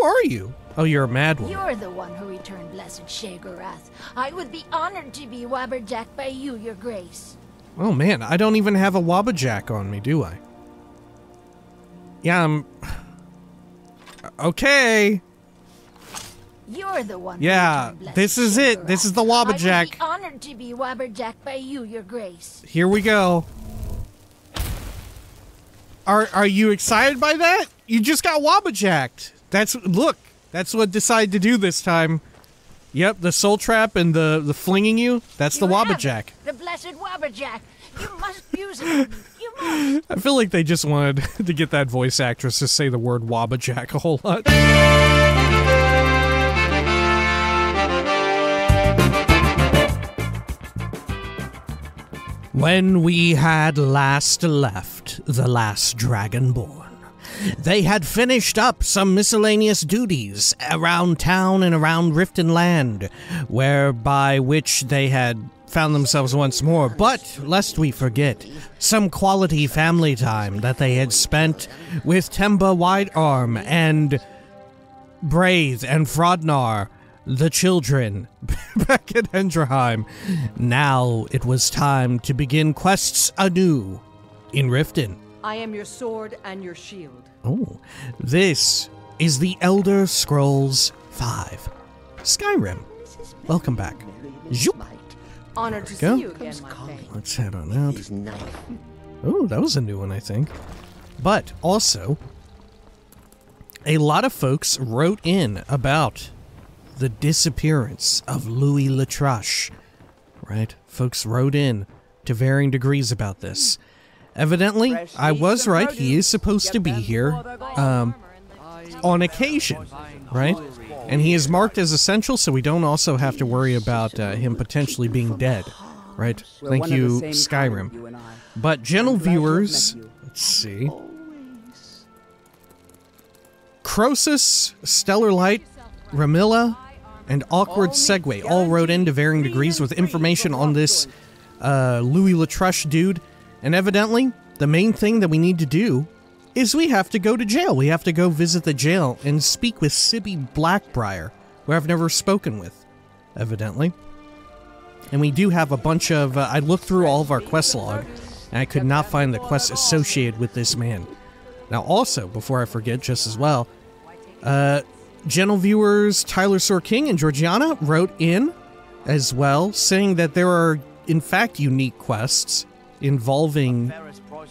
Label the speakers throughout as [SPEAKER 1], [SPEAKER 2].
[SPEAKER 1] Who are you? Oh, you're a mad woman.
[SPEAKER 2] You're the one who returned Blessed Sheogorath. I would be honored to be Wabbajack by you, your grace.
[SPEAKER 1] Oh man, I don't even have a Wabbajack on me, do I? Yeah, I'm... Okay.
[SPEAKER 2] You're the one.
[SPEAKER 1] Yeah, this is it. This is the Wabbajack.
[SPEAKER 2] I would be honored to be Wabbajack by you, your grace.
[SPEAKER 1] Here we go. Are are you excited by that? You just got Wabbajacked. That's look. That's what decided to do this time. Yep, the soul trap and the the flinging you. That's
[SPEAKER 2] you
[SPEAKER 1] the Wabbajack.
[SPEAKER 2] The blessed Wabbajack. You must use it. You must.
[SPEAKER 1] I feel like they just wanted to get that voice actress to say the word Wabbajack a whole lot. When we had last left the last Dragonborn, they had finished up some miscellaneous duties around town and around Riften Land, whereby which they had found themselves once more. But, lest we forget, some quality family time that they had spent with Temba Wide-Arm and Braith and Frodnar, the children, back at Endraheim. Now it was time to begin quests anew in Riften.
[SPEAKER 3] I am your sword and your shield.
[SPEAKER 1] Oh, this is the Elder Scrolls 5. Skyrim. Welcome back. Zoop.
[SPEAKER 3] Honored to
[SPEAKER 1] go.
[SPEAKER 3] see you again, my.
[SPEAKER 1] Let's head on out. Oh, that was a new one, I think. But also, a lot of folks wrote in about the disappearance of Louis Letrush. Right? Folks wrote in to varying degrees about this. Evidently, I was right. He is supposed to be here um, on occasion, right? And he is marked as essential, so we don't also have to worry about uh, him potentially being dead, right? Thank you, Skyrim. But gentle viewers, let's see. Croesus, Stellar Light, Ramilla, and Awkward Segue all wrote in to varying degrees with information on this uh, Louis Letrush dude. And evidently, the main thing that we need to do is we have to go to jail. We have to go visit the jail and speak with Sibbi Blackbriar, who I've never spoken with, evidently. And we do have a bunch of. Uh, I looked through all of our quest log, and I could not find the quest associated with this man. Now, also, before I forget, just as well, uh, gentle viewers Tyler Sorking and Georgiana wrote in as well, saying that there are, in fact, unique quests involving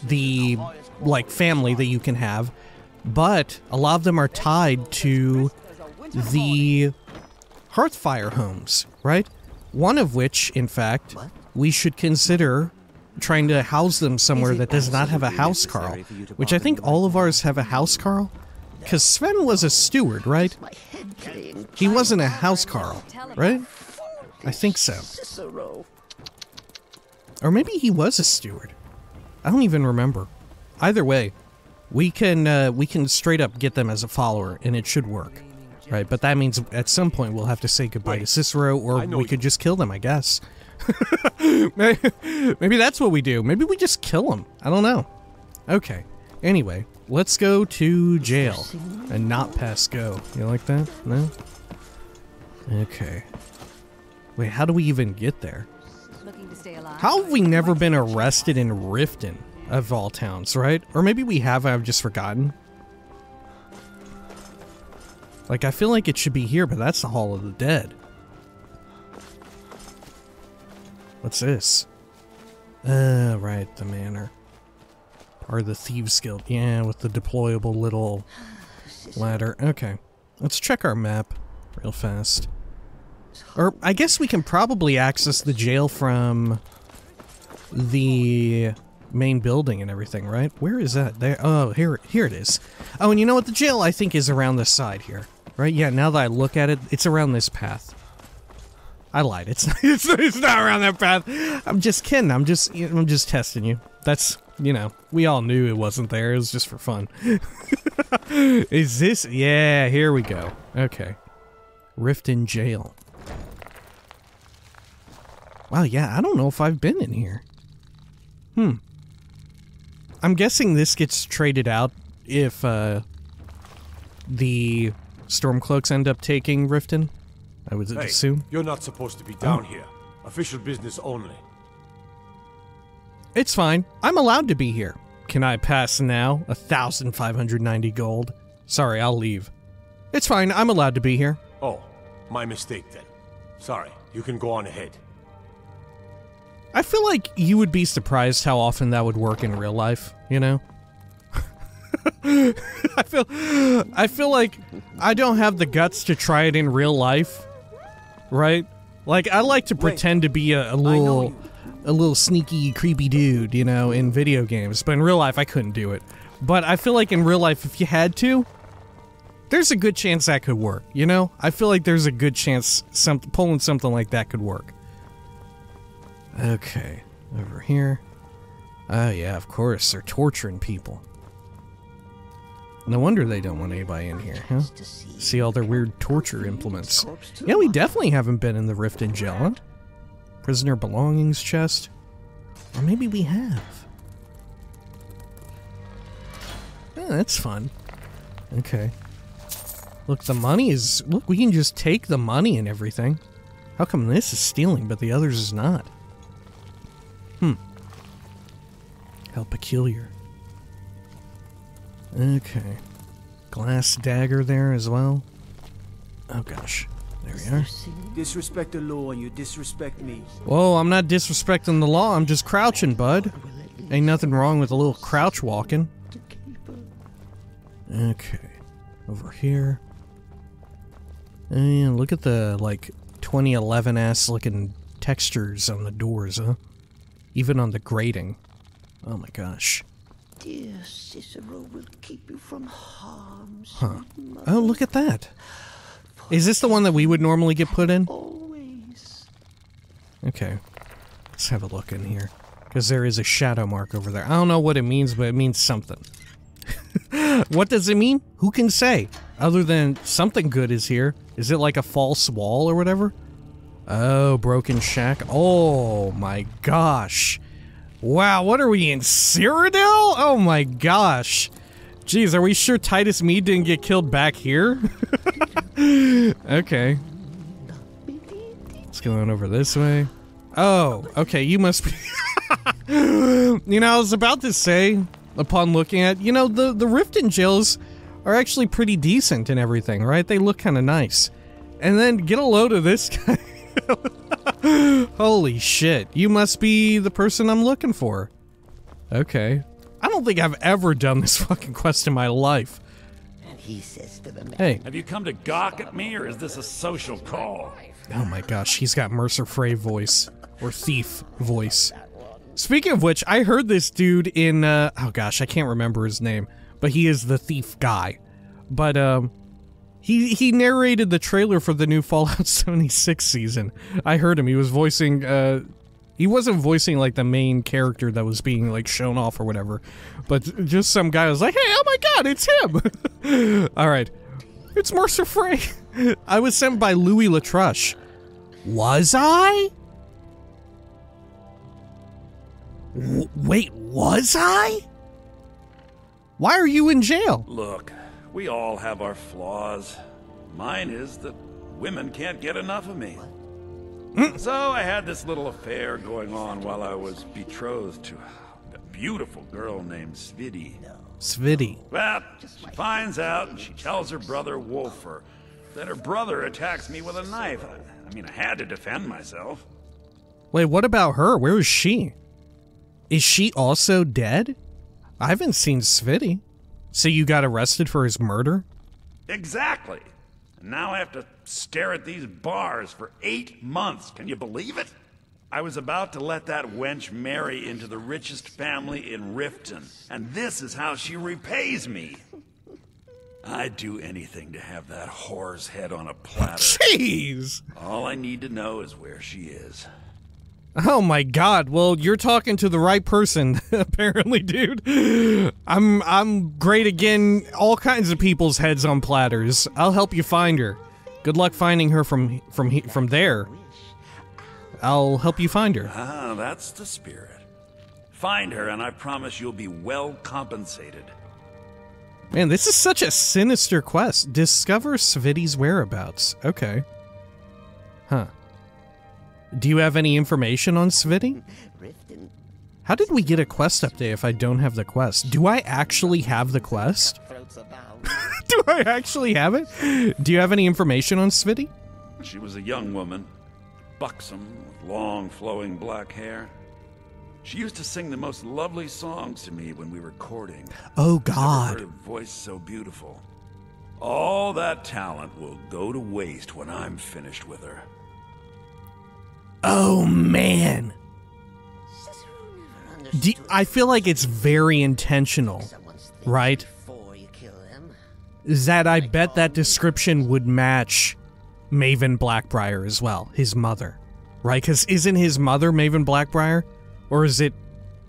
[SPEAKER 1] the like family that you can have, but a lot of them are tied to the Hearthfire homes, right? One of which, in fact, we should consider trying to house them somewhere that does not have a housecarl. Which I think all of ours have a housecarl. Because Sven was a steward, right? He wasn't a housecarl, right? I think so. Or maybe he was a steward. I don't even remember. Either way, we can uh, we can straight up get them as a follower, and it should work, right? But that means at some point we'll have to say goodbye to Cicero, or we could just kill them, I guess. maybe, maybe that's what we do. Maybe we just kill them. I don't know. Okay. Anyway, let's go to jail and not pass go. You like that? No. Okay. Wait, how do we even get there?
[SPEAKER 3] Looking to stay alive.
[SPEAKER 1] How have we never been arrested in Riften, of all towns, right? Or maybe we have, I've just forgotten. Like, I feel like it should be here, but that's the Hall of the Dead. What's this? Uh, right, the manor. Or the Thieves Guild. Yeah, with the deployable little ladder. Okay. Let's check our map real fast. Or, I guess we can probably access the jail from the main building and everything, right? Where is that? There. Oh, here, here it is. Oh, and you know what? The jail, I think, is around this side here, right? Yeah. Now that I look at it, it's around this path. I lied. It's it's, it's not around that path. I'm just kidding. I'm just I'm just testing you. That's you know we all knew it wasn't there. It was just for fun. is this? Yeah. Here we go. Okay. Riften Jail. Wow. Yeah. I don't know if I've been in here. Hmm. I'm guessing this gets traded out if uh, the Stormcloaks end up taking Riften. I would
[SPEAKER 4] Hey,
[SPEAKER 1] assume.
[SPEAKER 4] you're not supposed to be down here. Official business only.
[SPEAKER 1] It's fine. I'm allowed to be here. Can I pass now? A thousand five hundred ninety gold. Sorry, I'll leave. It's fine. I'm allowed to be here.
[SPEAKER 4] Oh, my mistake then. Sorry, you can go on ahead.
[SPEAKER 1] I feel like you would be surprised how often that would work in real life, you know? I feel I feel like I don't have the guts to try it in real life. Right? Like I like to pretend to be a, a little a little sneaky creepy dude, you know, in video games, but in real life I couldn't do it. But I feel like in real life if you had to, there's a good chance that could work, you know? I feel like there's a good chance some pulling something like that could work. Okay, over here. Oh, yeah, of course, they're torturing people. No wonder they don't want anybody in here, huh? See all their weird torture implements. Yeah, we definitely haven't been in the Riften huh? Prisoner belongings chest. Or maybe we have. Yeah, that's fun. Okay. Look, the money is. Look, we can just take the money and everything. How come this is stealing, but the others is not? How peculiar. Okay. Glass dagger there as well. Oh gosh. There we are.
[SPEAKER 5] Disrespect the law and you disrespect me.
[SPEAKER 1] Whoa, I'm not disrespecting the law, I'm just crouching, bud. Ain't nothing wrong with a little crouch walking. Okay. Over here. And look at the, like, 2011 ass looking textures on the doors, huh? Even on the grating. Oh my gosh.
[SPEAKER 6] Dear Cicero will keep you from harms.
[SPEAKER 1] Huh. Oh, look at that. Is this the one that we would normally get put in?
[SPEAKER 6] Always.
[SPEAKER 1] Okay. Let's have a look in here. Because there is a shadow mark over there. I don't know what it means, but it means something. what does it mean? Who can say? Other than something good is here. Is it like a false wall or whatever? Oh, broken shack. Oh my gosh. Wow, what are we in Cyrodiil? Oh my gosh. Jeez, are we sure Titus Mede didn't get killed back here? okay. Let's go on over this way. Oh, okay, you must be... you know, I was about to say, upon looking at, you know, the, the Riften jails are actually pretty decent and everything, right? They look kind of nice. And then get a load of this guy. Holy shit, you must be the person I'm looking for. Okay. I don't think I've ever done this fucking quest in my life.
[SPEAKER 6] And he says to the man,
[SPEAKER 1] Hey,
[SPEAKER 7] Have you come to gawk at me, or is this a social call?
[SPEAKER 1] Oh my gosh, he's got Mercer Frey voice. Or thief voice. Speaking of which, I heard this dude in uh oh gosh, I can't remember his name, but he is the thief guy. But um he he narrated the trailer for the new Fallout 76 season. I heard him. He was voicing uh he wasn't voicing like the main character that was being like shown off or whatever, but just some guy was like, "Hey, oh my god, it's him!" All right, it's Mercer Frey. I was sent by Louis Letrush. Was I? W- wait, was I? Why are you in jail?
[SPEAKER 7] Look, we all have our flaws. Mine is that women can't get enough of me. Hmm? So I had this little affair going on while I was betrothed to a beautiful girl named Svidi.
[SPEAKER 1] Svidi.
[SPEAKER 7] Well, she finds out and she tells her brother Wolfer that her brother attacks me with a knife. I mean, I had to defend myself.
[SPEAKER 1] Wait, what about her? Where is she? Is she also dead? I haven't seen Svidi. So you got arrested for his murder?
[SPEAKER 7] Exactly. And now I have to stare at these bars for eight months. Can you believe it? I was about to let that wench marry into the richest family in Riften, and this is how she repays me. I'd do anything to have that whore's head on a platter.
[SPEAKER 1] Jeez!
[SPEAKER 7] All I need to know is where she is.
[SPEAKER 1] Oh my god. Well, you're talking to the right person, apparently, dude. I'm I'm great again all kinds of people's heads on platters. I'll help you find her. Good luck finding her from from from there. I'll help you find her.
[SPEAKER 7] Ah, that's the spirit. Find her, and I promise you'll be well compensated.
[SPEAKER 1] Man, this is such a sinister quest. Discover Svidi's whereabouts. Okay. Huh. Do you have any information on
[SPEAKER 6] Svidi?
[SPEAKER 1] How did we get a quest update if I don't have the quest? Do I actually have the quest? Do I actually have it? Do you have any information on Svidi?
[SPEAKER 7] She was a young woman, buxom, with long flowing black hair. She used to sing the most lovely songs to me when we were courting.
[SPEAKER 1] Oh
[SPEAKER 7] Never
[SPEAKER 1] god.
[SPEAKER 7] heard a voice so beautiful. All that talent will go to waste when I'm finished with her.
[SPEAKER 1] Oh man. Do, I feel like it's very intentional, right? Is that I bet that description would match Maven Blackbriar as well, his mother. Right? Because isn't his mother Maven Blackbriar? Or is it.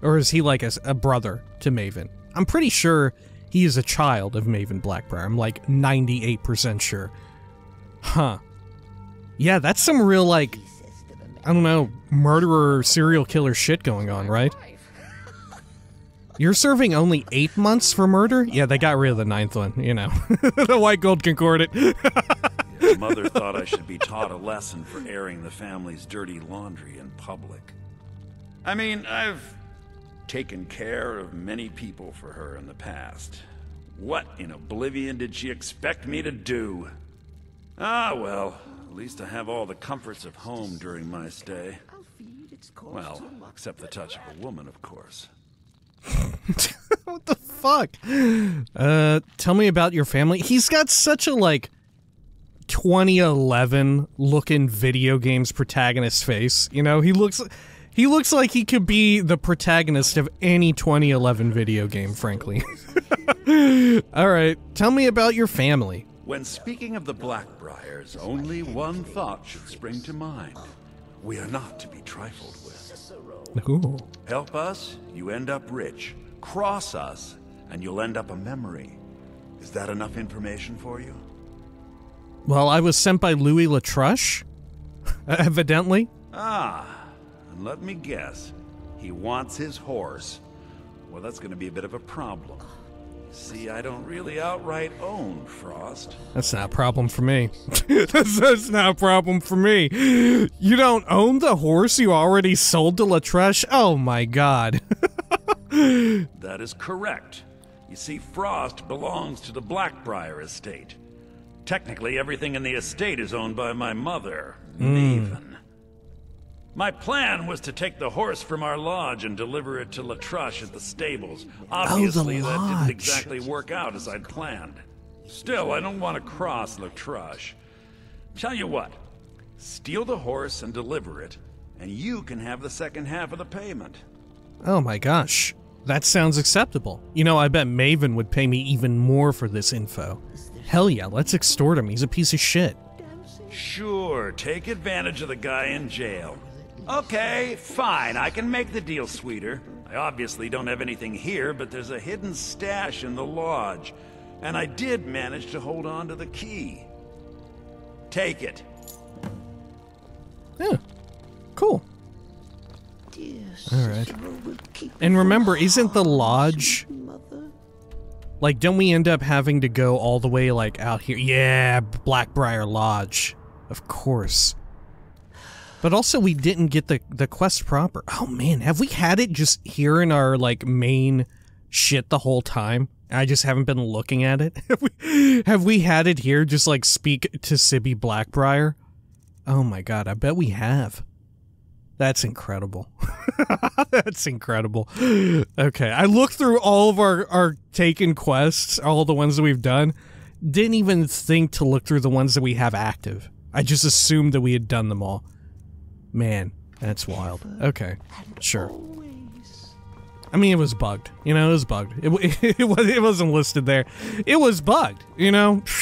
[SPEAKER 1] Or is he like a brother to Maven? I'm pretty sure he is a child of Maven Blackbriar. I'm like 98% sure. Huh. Yeah, that's some real, like, I don't know, murderer, serial killer shit going on, right? You're serving only eight months for murder? Yeah, they got rid of the ninth one, you know. the white gold concordant.
[SPEAKER 7] His mother thought I should be taught a lesson for airing the family's dirty laundry in public. I mean, I've taken care of many people for her in the past. What in oblivion did she expect me to do? Ah, well, at least I have all the comforts of home during my stay.
[SPEAKER 6] I'll feed its corpse
[SPEAKER 7] Well,
[SPEAKER 6] to a mock
[SPEAKER 7] except the touch of a woman, of course.
[SPEAKER 1] what the fuck? Uh, tell me about your family. He's got such a, like, 2011 looking video games protagonist face. You know, he looks. He looks like he could be the protagonist of any 2011 video game, frankly. All right, tell me about your family.
[SPEAKER 7] When speaking of the Blackbriars, only one thought should spring to mind. We are not to be trifled with.
[SPEAKER 1] Ooh.
[SPEAKER 7] Help us, you end up rich. Cross us, and you'll end up a memory. Is that enough information for you?
[SPEAKER 1] Well, I was sent by Louis Letrush, evidently.
[SPEAKER 7] Ah, and let me guess. He wants his horse. Well, that's going to be a bit of a problem. See, I don't really outright own Frost.
[SPEAKER 1] That's not a problem for me. that's, that's not a problem for me. You don't own the horse you already sold to Letrush? Oh my god.
[SPEAKER 7] That is correct. You see, Frost belongs to the Blackbriar estate. Technically, everything in the estate is owned by my mother, hmm. Maven. My plan was to take the horse from our lodge and deliver it to Letrush at the stables. Oh, Obviously, that
[SPEAKER 1] lodge.
[SPEAKER 7] didn't exactly work out as I'd planned. Still, I don't want to cross Letrush. Tell you what, steal the horse and deliver it, and you can have the second half of the payment.
[SPEAKER 1] oh my gosh. That sounds acceptable. You know, I bet Maven would pay me even more for this info. Hell yeah, let's extort him. He's a piece of shit.
[SPEAKER 7] Sure, take advantage of the guy in jail. Okay, fine, I can make the deal sweeter. I obviously don't have anything here, but there's a hidden stash in the lodge. And I did manage to hold on to the key. Take it.
[SPEAKER 1] Yeah. Cool. All right. And remember, isn't the lodge like don't we end up having to go all the way like out here? Yeah, Blackbriar Lodge. Of course. But also we didn't get the the quest proper. Oh man, have we had it just here in our like main shit the whole time? I just haven't been looking at it. Have we, have we had it here just like speak to Sibbi Blackbriar? Oh my god, I bet we have. That's incredible. That's incredible. Okay, I looked through all of our, our taken quests, all the ones that we've done. Didn't even think to look through the ones that we have active. I just assumed that we had done them all. Man, that's wild. Okay, sure. I mean, it was bugged. You know, it was bugged. It, it, was, it wasn't listed there. It was bugged, you know?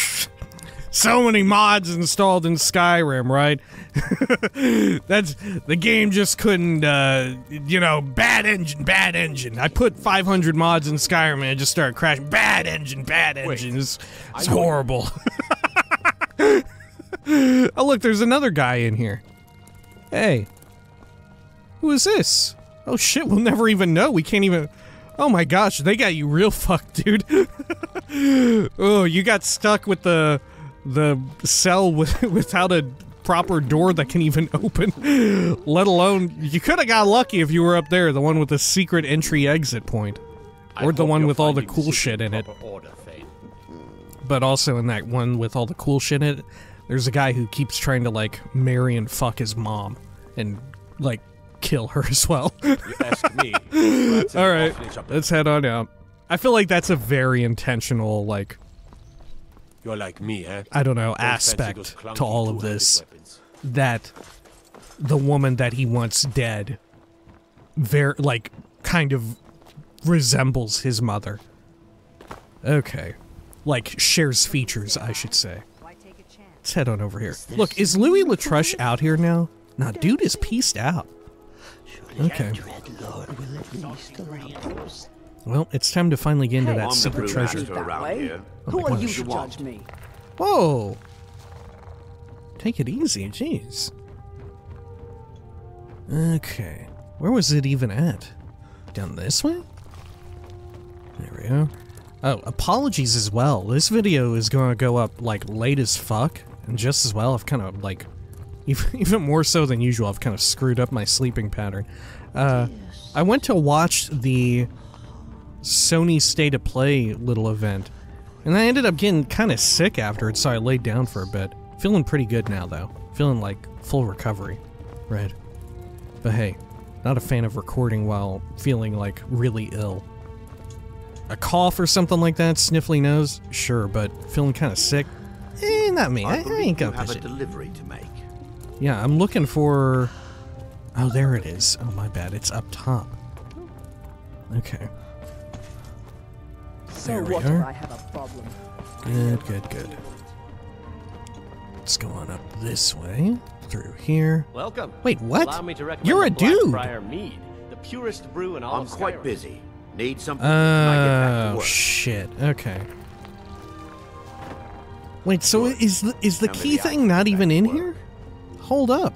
[SPEAKER 1] So many mods installed in Skyrim, right? That's the game just couldn't, uh, you know, bad engine, bad engine. I put 500 mods in Skyrim and it just started crashing. Bad engine, bad engine. It's, it's horrible. oh, look, there's another guy in here. Hey, who is this? Oh shit, we'll never even know. We can't even. Oh my gosh, they got you real fucked, dude. oh, you got stuck with the the cell with, without a proper door that can even open. Let alone, you could have got lucky if you were up there, the one with the secret entry exit point. Or the one with all the cool shit in it. But also in that one with all the cool shit in it, there's a guy who keeps trying to like marry and fuck his mom and like kill her as well.
[SPEAKER 4] You ask me.
[SPEAKER 1] All right, let's head on out. I feel like that's a very intentional like
[SPEAKER 4] You're like me, eh?
[SPEAKER 1] I don't know
[SPEAKER 4] those
[SPEAKER 1] aspect to all of this
[SPEAKER 4] weapons.
[SPEAKER 1] that the woman that he wants dead very like kind of resembles his mother. Okay. Like shares features, I should say.
[SPEAKER 3] Why take a chance?
[SPEAKER 1] Let's head on over here. Look, is Louis Letrush out here now? Nah, dude is pieced out. Okay.
[SPEAKER 6] Lord will at least.
[SPEAKER 1] Well, it's time to finally get into
[SPEAKER 3] Hey,
[SPEAKER 1] that
[SPEAKER 3] I'm
[SPEAKER 1] secret treasure.
[SPEAKER 3] that
[SPEAKER 7] around
[SPEAKER 3] way.
[SPEAKER 7] here.
[SPEAKER 3] Who are you to judge me?
[SPEAKER 1] Whoa! Take it easy, jeez. Okay. Where was it even at? Down this way? There we go. Oh, apologies as well. This video is going to go up, like, late as fuck. Just as well, I've kind of, like, even, more so than usual, I've kind of screwed up my sleeping pattern. Uh, I went to watch the Sony State of Play little event. And I ended up getting kind of sick after it, so I laid down for a bit. Feeling pretty good now, though. Feeling like full recovery. Right. But hey, not a fan of recording while feeling like really ill. A cough or something like that, sniffly nose, sure, but feeling kind of sick, eh, not me. I, I
[SPEAKER 8] believe
[SPEAKER 1] ain't got
[SPEAKER 8] have a delivery to make.
[SPEAKER 1] Yeah, I'm looking for. Oh, there it is. Oh, my bad. It's up top. Okay.
[SPEAKER 3] So
[SPEAKER 1] There we
[SPEAKER 3] what
[SPEAKER 1] are.
[SPEAKER 3] I have a problem?
[SPEAKER 1] Good, good, good. Let's go on up this way. Through here.
[SPEAKER 9] Welcome.
[SPEAKER 1] Wait, what?
[SPEAKER 9] Allow me to recommend
[SPEAKER 1] You're a
[SPEAKER 9] the
[SPEAKER 1] dude!
[SPEAKER 9] Blackbriar Mead, the purest brew in all
[SPEAKER 8] I'm
[SPEAKER 9] of
[SPEAKER 8] quite busy. Need something? Can I get back to
[SPEAKER 1] Oh,
[SPEAKER 8] work?
[SPEAKER 1] shit. Okay. Wait, so is the, is the key thing not even in here? Hold up.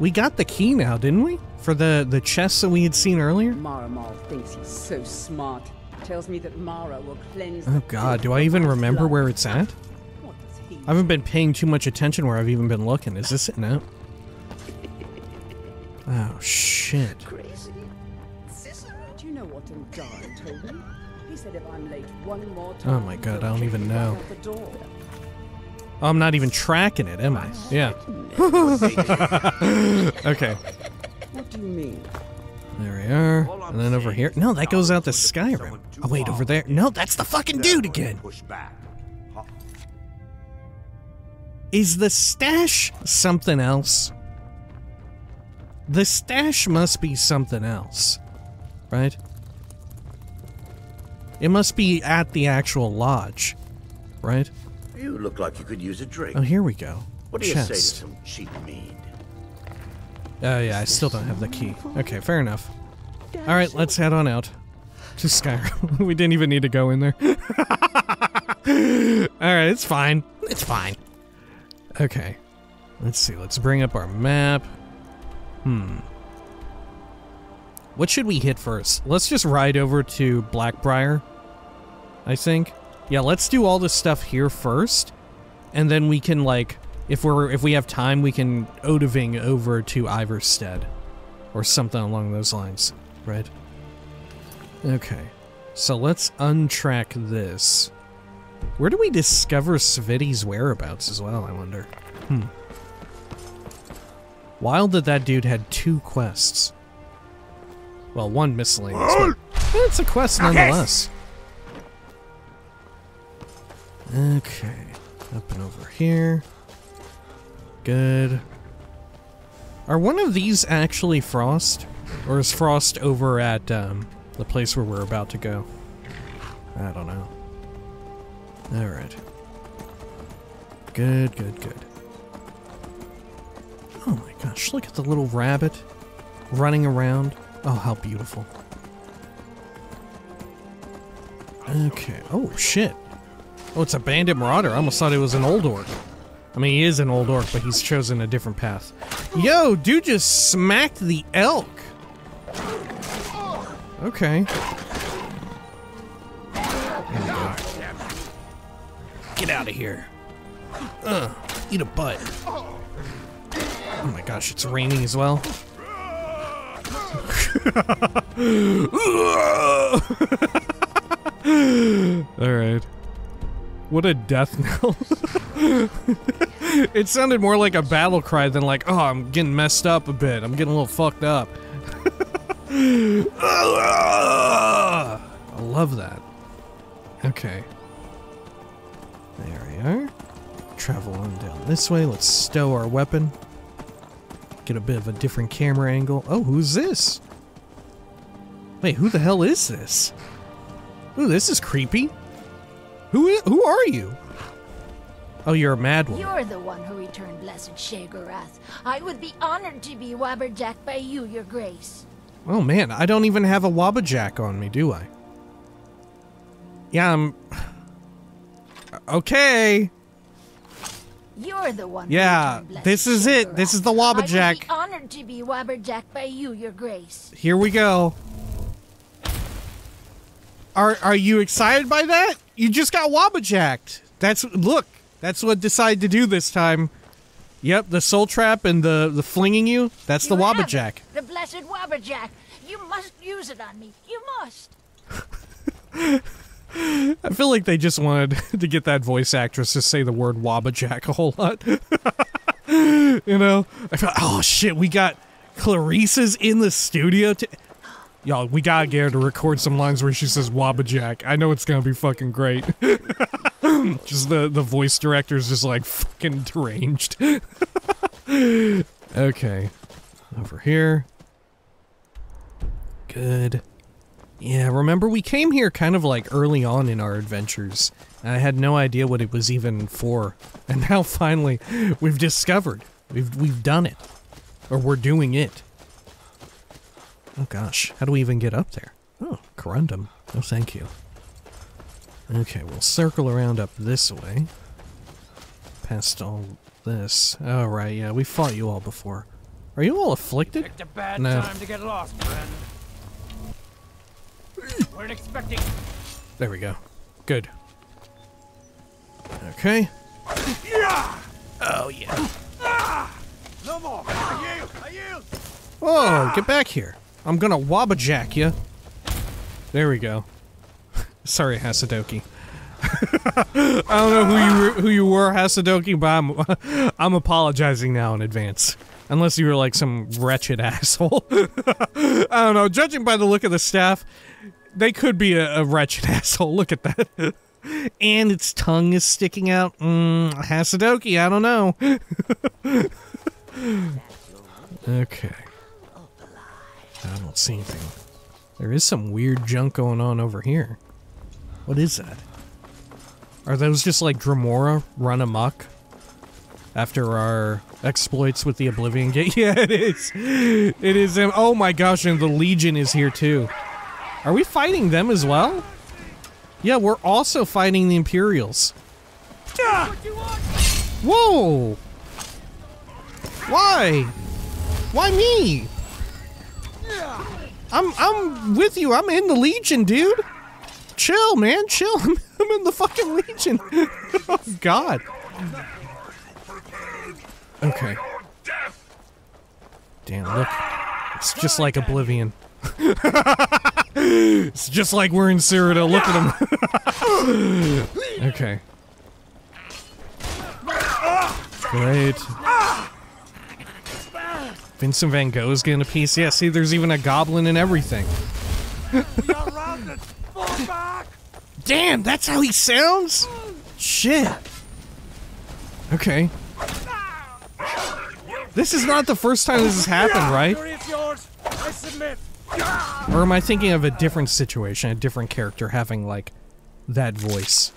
[SPEAKER 1] We got the key now, didn't we? For the, the chest that we had seen earlier?
[SPEAKER 3] Maramal thinks he's so smart. Tells me that Mara will cleanse.
[SPEAKER 1] Oh god, do I even remember where it's at?
[SPEAKER 3] What does he
[SPEAKER 1] I haven't been paying too much attention where I've even been looking. Is this it now? Oh, shit. Crazy.
[SPEAKER 3] Do you know what Indaryn told me? He said if I'm late one more
[SPEAKER 1] Oh my God, I don't even know.
[SPEAKER 3] out the door.
[SPEAKER 1] Oh, I'm not even tracking it, am I? Yeah. okay.
[SPEAKER 3] What do you mean?
[SPEAKER 1] There we are. And then over here. No, that goes out to Skyrim. Oh, wait, over there. No, that's the fucking dude again. Is the stash something else? The stash must be something else. Right? It must be at the actual lodge. Right?
[SPEAKER 8] You look like you could use a drink.
[SPEAKER 1] Oh, here we go.
[SPEAKER 8] What do you say to some cheap mead?
[SPEAKER 1] Oh, yeah, I still don't have the key. Okay, fair enough. All right, let's head on out to Skyrim. we didn't even need to go in there. All right, it's fine. It's fine. Okay. Let's see. Let's bring up our map. Hmm. What should we hit first? Let's just ride over to Blackbriar. I think. Yeah, let's do all this stuff here first, and then we can like, if we're if we have time, we can Odoving over to Ivarstead, or something along those lines, right? Okay, so let's untrack this. Where do we discover Svidi's whereabouts as well? I wonder. Hmm. Wild that that dude had two quests. Well, one miscellaneous, but it's a quest nonetheless. Okay, up and over here. Good. Are one of these actually Frost? Or is Frost over at um, the place where we're about to go? I don't know. Alright. Good, good, good. Oh my gosh, look at the little rabbit running around. Oh, how beautiful. Okay. Oh, shit. Oh, it's a bandit marauder. I almost thought it was an old orc. I mean, he is an old orc, but he's chosen a different path. Yo, dude just smacked the elk. Okay. Get out of here. Ugh, eat a butt. Oh my gosh, it's raining as well. Alright. What a death knell. it sounded more like a battle cry than like, oh, I'm getting messed up a bit. I'm getting a little fucked up. I love that. Okay. There we are. Travel on down this way. Let's stow our weapon. Get a bit of a different camera angle. Oh, who's this? Wait, who the hell is this? Ooh, this is creepy. Who who are you? Oh, you're a mad one.
[SPEAKER 2] You're the one who returned Blessed Sheogorath. I would be honored to be Wabbajack by you, your grace.
[SPEAKER 1] Oh man, I don't even have a Wabbajack on me, do I? Yeah, I'm. Okay.
[SPEAKER 2] You're the one.
[SPEAKER 1] Yeah, this is it. This is the
[SPEAKER 2] Sheogorath. I would be honored to be Wabbajack by you, your grace.
[SPEAKER 1] Here we go. Are are you excited by that? You just got Wabbajacked. That's look. That's what decided to do this time. Yep, the soul trap and the the flinging you. That's the
[SPEAKER 2] You have it,
[SPEAKER 1] Wabbajack.
[SPEAKER 2] The blessed Wabbajack. You must use it on me. You must.
[SPEAKER 1] I feel like they just wanted to get that voice actress to say the word Wabbajack a whole lot. you know? I felt, oh shit, we got Clarice's in the studio. Y'all, we gotta get her to record some lines where she says Wabba Jack. I know it's gonna be fucking great. just the, the voice director's just like fucking deranged. okay. Over here. Good. Yeah, remember we came here kind of like early on in our adventures. I had no idea what it was even for. And now finally we've discovered. We've we've done it. Or we're doing it. Oh gosh, how do we even get up there? Oh, corundum. Oh, thank you. Okay, we'll circle around up this way. Past all this. Oh, right, yeah, we fought you all before. Are you all afflicted?
[SPEAKER 9] Picked a bad
[SPEAKER 1] No.
[SPEAKER 9] time to get lost, friend. Weren't expecting.
[SPEAKER 1] There we go. Good. Okay. Yeah. Oh, yeah. Ah!
[SPEAKER 9] No more. I yield. I yield.
[SPEAKER 1] Whoa, get back here. I'm gonna wabbajack you. There we go. Sorry, Hasadoki. I don't know who you were, who you were, Hasadoki, but I'm I'm apologizing now in advance. Unless you were like some wretched asshole. I don't know. Judging by the look of the staff, they could be a, a wretched asshole. Look at that. and its tongue is sticking out. Mm, Hasadoki, I don't know. okay. I don't see anything. There is some weird junk going on over here. What is that? Are those just like Dremora run amok? After our exploits with the Oblivion Gate? Yeah, it is. It is them. Oh my gosh, and the Legion is here too. Are we fighting them as well? Yeah, we're also fighting the Imperials. Whoa! Why? Why me? I'm I'm with you. I'm in the Legion, dude. Chill, man. Chill. I'm, in the fucking Legion. oh God. Okay. Damn. Look. It's just like Oblivion. it's just like we're in Cyrodiil. Look at him. okay. Great. Vincent Van Gogh's getting a piece. Yeah, see, there's even a goblin and everything. Damn, that's how he sounds? Shit. Okay. This is not the first time this has happened, right?
[SPEAKER 9] Is.
[SPEAKER 1] Or am I thinking of a different situation, a different character having, like, that voice?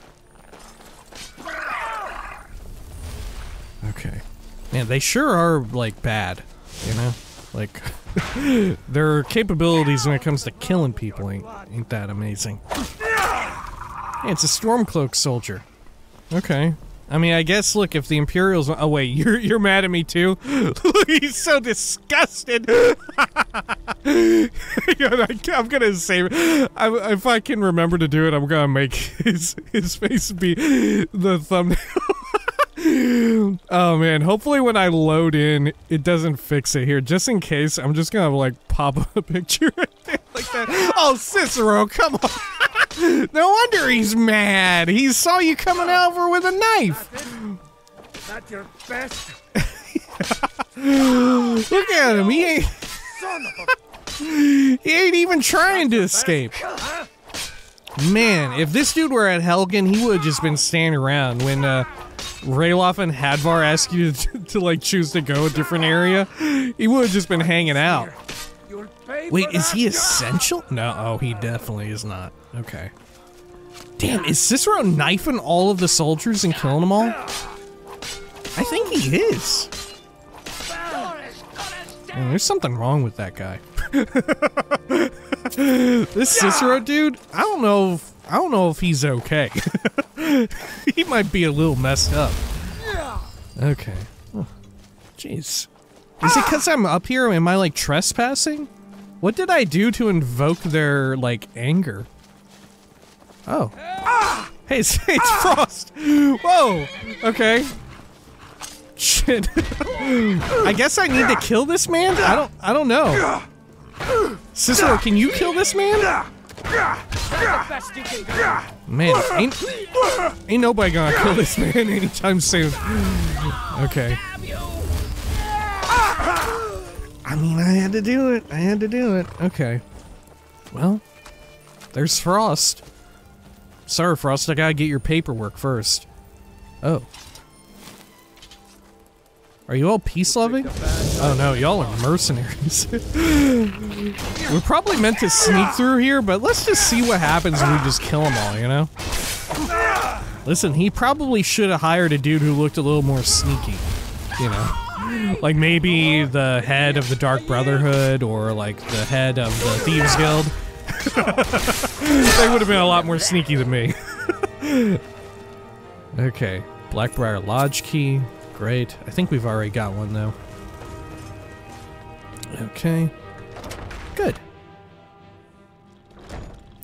[SPEAKER 1] Okay. Man, they sure are, like, bad, you know? Like, their capabilities when it comes to killing people ain't, ain't that amazing. Hey, it's a Stormcloak soldier. Okay. I mean, I guess, look, if the Imperials... Oh, wait, you're, you're mad at me, too? He's so disgusted! I, am gonna save it. I, if I can remember to do it, I'm gonna make his his face be the thumbnail. Oh man! Hopefully, when I load in, it doesn't fix it here. Just in case, I'm just gonna like pop a picture right there like that. Oh, Cicero, come on! no wonder he's mad. He saw you coming over with a knife.
[SPEAKER 9] Not your best.
[SPEAKER 1] Look at him. He ain't. He ain't even trying to escape. Man, if this dude were at Helgen, he would have just been standing around when uh, Ralof and Hadvar asked you to, to like choose to go a different area. He would have just been hanging out. Wait, is he essential? No, oh, he definitely is not. Okay. Damn, is Cicero knifing all of the soldiers and killing them all? I think he is. Oh, there's something wrong with that guy. this Cicero dude, I don't know if I don't know if he's okay. he might be a little messed up. Okay. Oh, Jeez. Is it because I'm up here? Am I like trespassing? What did I do to invoke their like anger? Oh. Hey, it's, it's Frost. Whoa. Okay. Shit. I guess I need to kill this man. I don't. I don't know. Cicero, can you kill this man? Man, ain't ain't nobody gonna kill this man anytime soon. Okay. I mean, I had to do it. I had to do it. Okay. Well, there's Frost. Sorry, Frost. I gotta get your paperwork first. Oh. Are you all peace loving? Oh no, y'all are mercenaries. We're probably meant to sneak through here, but let's just see what happens when we just kill them all, you know? Listen, he probably should have hired a dude who looked a little more sneaky, you know? Like maybe the head of the Dark Brotherhood or like the head of the Thieves Guild. they would have been a lot more sneaky than me. okay, Blackbriar Lodge key. Great. I think we've already got one though. Okay. Good.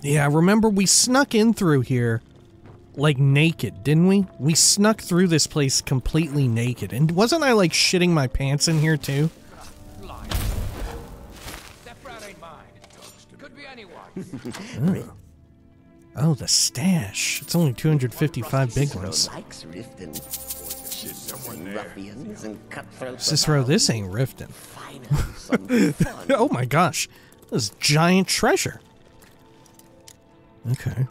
[SPEAKER 1] Yeah, remember we snuck in through here like naked, didn't we? We snuck through this place completely naked. And wasn't I like shitting my pants in here too?
[SPEAKER 9] Anyone.
[SPEAKER 1] Oh. oh, the stash. It's only 255 big ones.
[SPEAKER 6] Likes Riften. Ruffians and cutthroats.
[SPEAKER 1] Cicero, this ain't Riften.
[SPEAKER 6] Finally, some fun.
[SPEAKER 1] oh my gosh. This is giant treasure. Okay.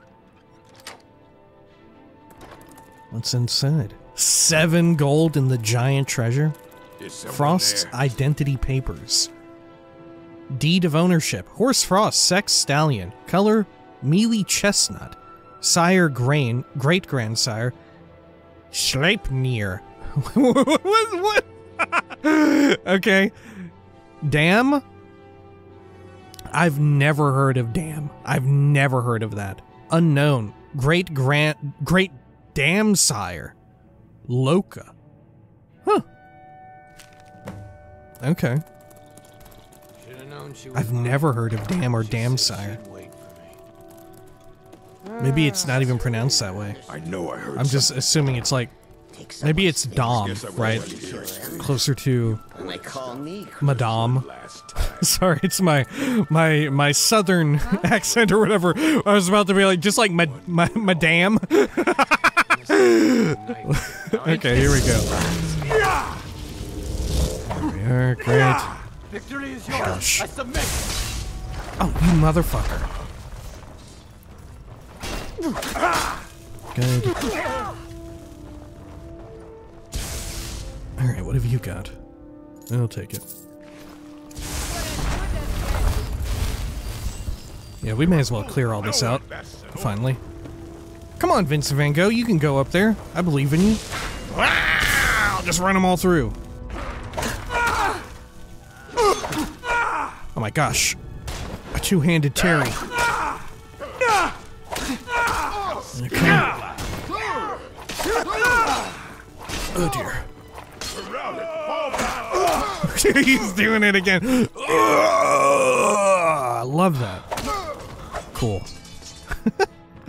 [SPEAKER 1] What's inside? Seven gold in the giant treasure? Frost's identity papers. Deed of ownership. Horse Frost, sex stallion. Color mealy chestnut. Sire grain, great grandsire. Sleipnir. what? what? okay. Dam? I've never heard of Dam. I've never heard of that. Unknown. Great grand great dam sire. Loca. Huh. Okay.
[SPEAKER 9] Known she was
[SPEAKER 1] I've never heard of Dam or Dam sire.
[SPEAKER 9] Wait for me.
[SPEAKER 1] Maybe it's not even pronounced that way.
[SPEAKER 4] I know I heard
[SPEAKER 1] I'm just assuming it's like maybe it's Dom, right? Closer to
[SPEAKER 6] And call me
[SPEAKER 1] Madame. Sorry, it's my my my southern accent or whatever. I was about to be like just like ma- ma- madame. okay, here we go. There we are, great.
[SPEAKER 9] Victory is yours.
[SPEAKER 1] Gosh.
[SPEAKER 9] I submit.
[SPEAKER 1] Oh, you motherfucker. Good. Alright, what have you got? I'll take it. Yeah, we may as well clear all this out. Finally. Come on, Vincent Van Gogh, you can go up there. I believe in you. I'll just run them all through. Oh my gosh. A two-handed Terry. Okay. Oh dear. He's doing it again. I love that. Cool.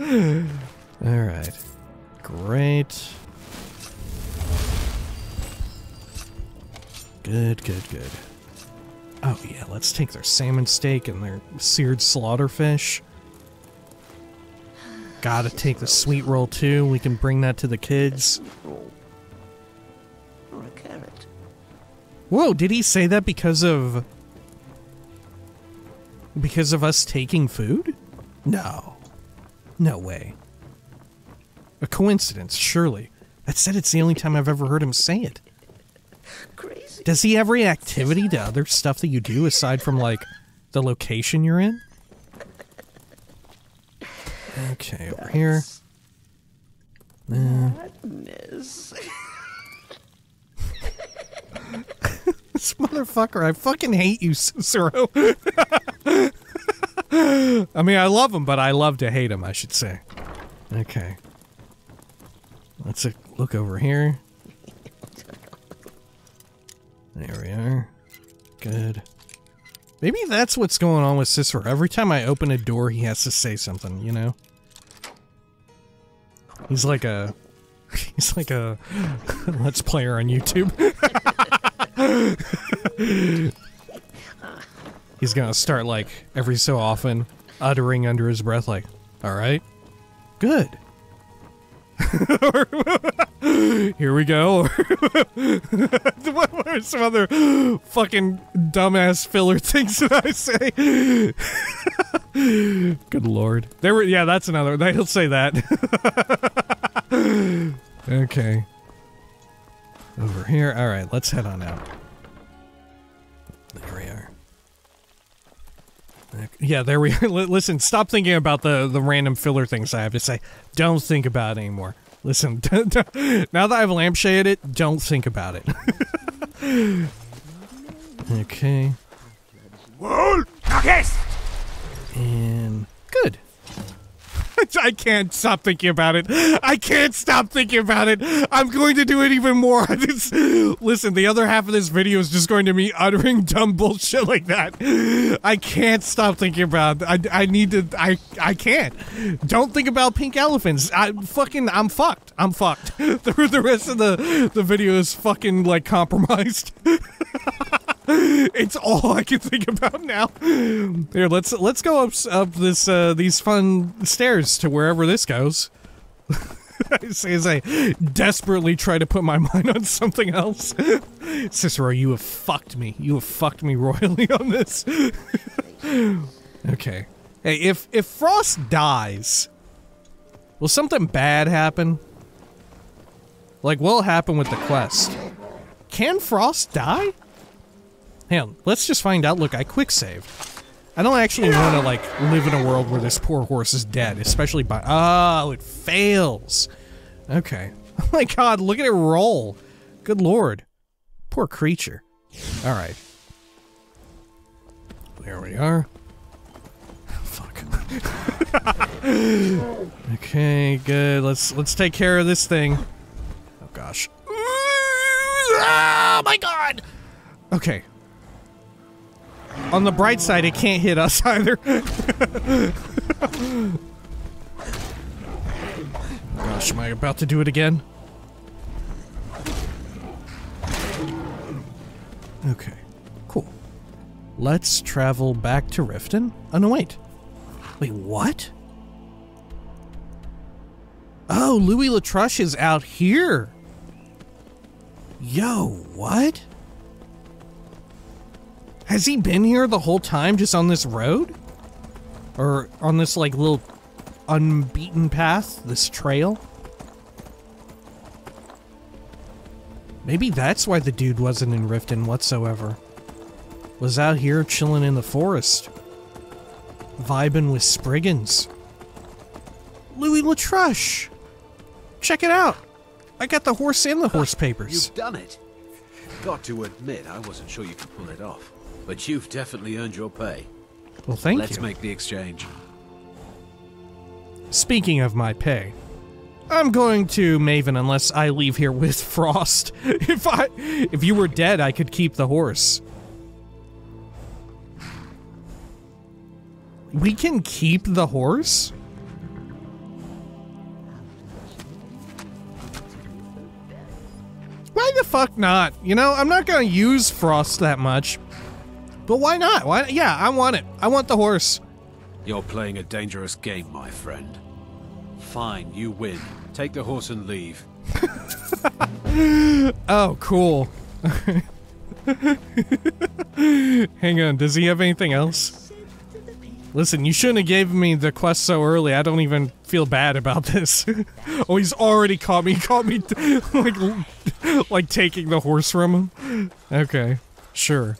[SPEAKER 1] All right. Great. Good, good, good. Oh yeah, let's take their salmon steak and their seared slaughterfish. Gotta take the sweet roll too. We can bring that to the kids.
[SPEAKER 6] Roll. Or a carrot.
[SPEAKER 1] Whoa, did he say that because of because of us taking food? No. No way. A coincidence, surely. That said it's the only time I've ever heard him say it.
[SPEAKER 6] Crazy.
[SPEAKER 1] Does he have reactivity to other stuff that you do aside from like the location you're in? Okay, over here.
[SPEAKER 6] Madness.
[SPEAKER 1] This motherfucker, I fucking hate you, Cicero. I mean, I love him, but I love to hate him, I should say. Okay. Let's uh, look over here. There we are. Good. Maybe that's what's going on with Cicero. Every time I open a door, he has to say something, you know? He's like a. He's like a Let's Player on YouTube. He's gonna start like every so often uttering under his breath, like, "All right, good." Here we go. what are some other fucking dumbass filler things that I say? Good lord. There were yeah, that's another. He'll say that. okay. Over here. All right, let's head on out. Yeah, there we are. Listen, stop thinking about the the random filler things I have to say. Don't think about it anymore. Listen, now that I've lampshaded it, don't think about it. okay. And good. I can't stop thinking about it. I can't stop thinking about it. I'm going to do it even more. This, listen, the other half of this video is just going to be uttering dumb bullshit like that. I can't stop thinking about it. I, I need to. I I can't. Don't think about pink elephants. I fucking. I'm fucked. I'm fucked. The, the rest of the the video is fucking like compromised. it's all I can think about now. Here, let's let's go up up this uh, these fun stairs to wherever this goes. as, as I desperately try to put my mind on something else. Cicero, you have fucked me. You have fucked me royally on this. okay. Hey, if if Frost dies, will something bad happen? Like, what'll happen with the quest? Can Frost die? Hang on, let's just find out. Look, I quick saved. I don't actually want to, like, live in a world where this poor horse is dead, especially by- Oh, it fails! Okay. Oh my god, look at it roll! Good lord. Poor creature. Alright. There we are. Fuck. okay, good. Let's let's take care of this thing. Oh gosh. Oh my god! Okay, on the bright side, it can't hit us either. Gosh, am I about to do it again? Okay, cool. Let's travel back to Riften. Oh, no, wait. Wait, what? Oh, Louis Letrush is out here. Yo, what? Has he been here the whole time, just on this road? Or on this, like, little unbeaten path? This trail? Maybe that's why the dude wasn't in Riften whatsoever. Was out here chilling in the forest. Vibing with Spriggans. Louis Letrush! Check it out! I got the horse and the horse papers.
[SPEAKER 10] You've done it. Got to admit, I wasn't sure you could pull it off. But you've definitely earned your pay.
[SPEAKER 1] Well, thank
[SPEAKER 10] Let's
[SPEAKER 1] you.
[SPEAKER 10] make the exchange.
[SPEAKER 1] Speaking of my pay, I'm going to Maven unless I leave here with Frost. if I if you were dead, I could keep the horse. We can keep the horse? Why the fuck not? You know, I'm not gonna use Frost that much. But why not? Why yeah, I want it. I want the horse.
[SPEAKER 10] You're playing a dangerous game, my friend. Fine, you win. Take the horse and leave.
[SPEAKER 1] Oh, cool. Hang on, does he have anything else? Listen, you shouldn't have given me the quest so early. I don't even feel bad about this. oh, he's already caught me. He caught me like like taking the horse from him. Okay, sure.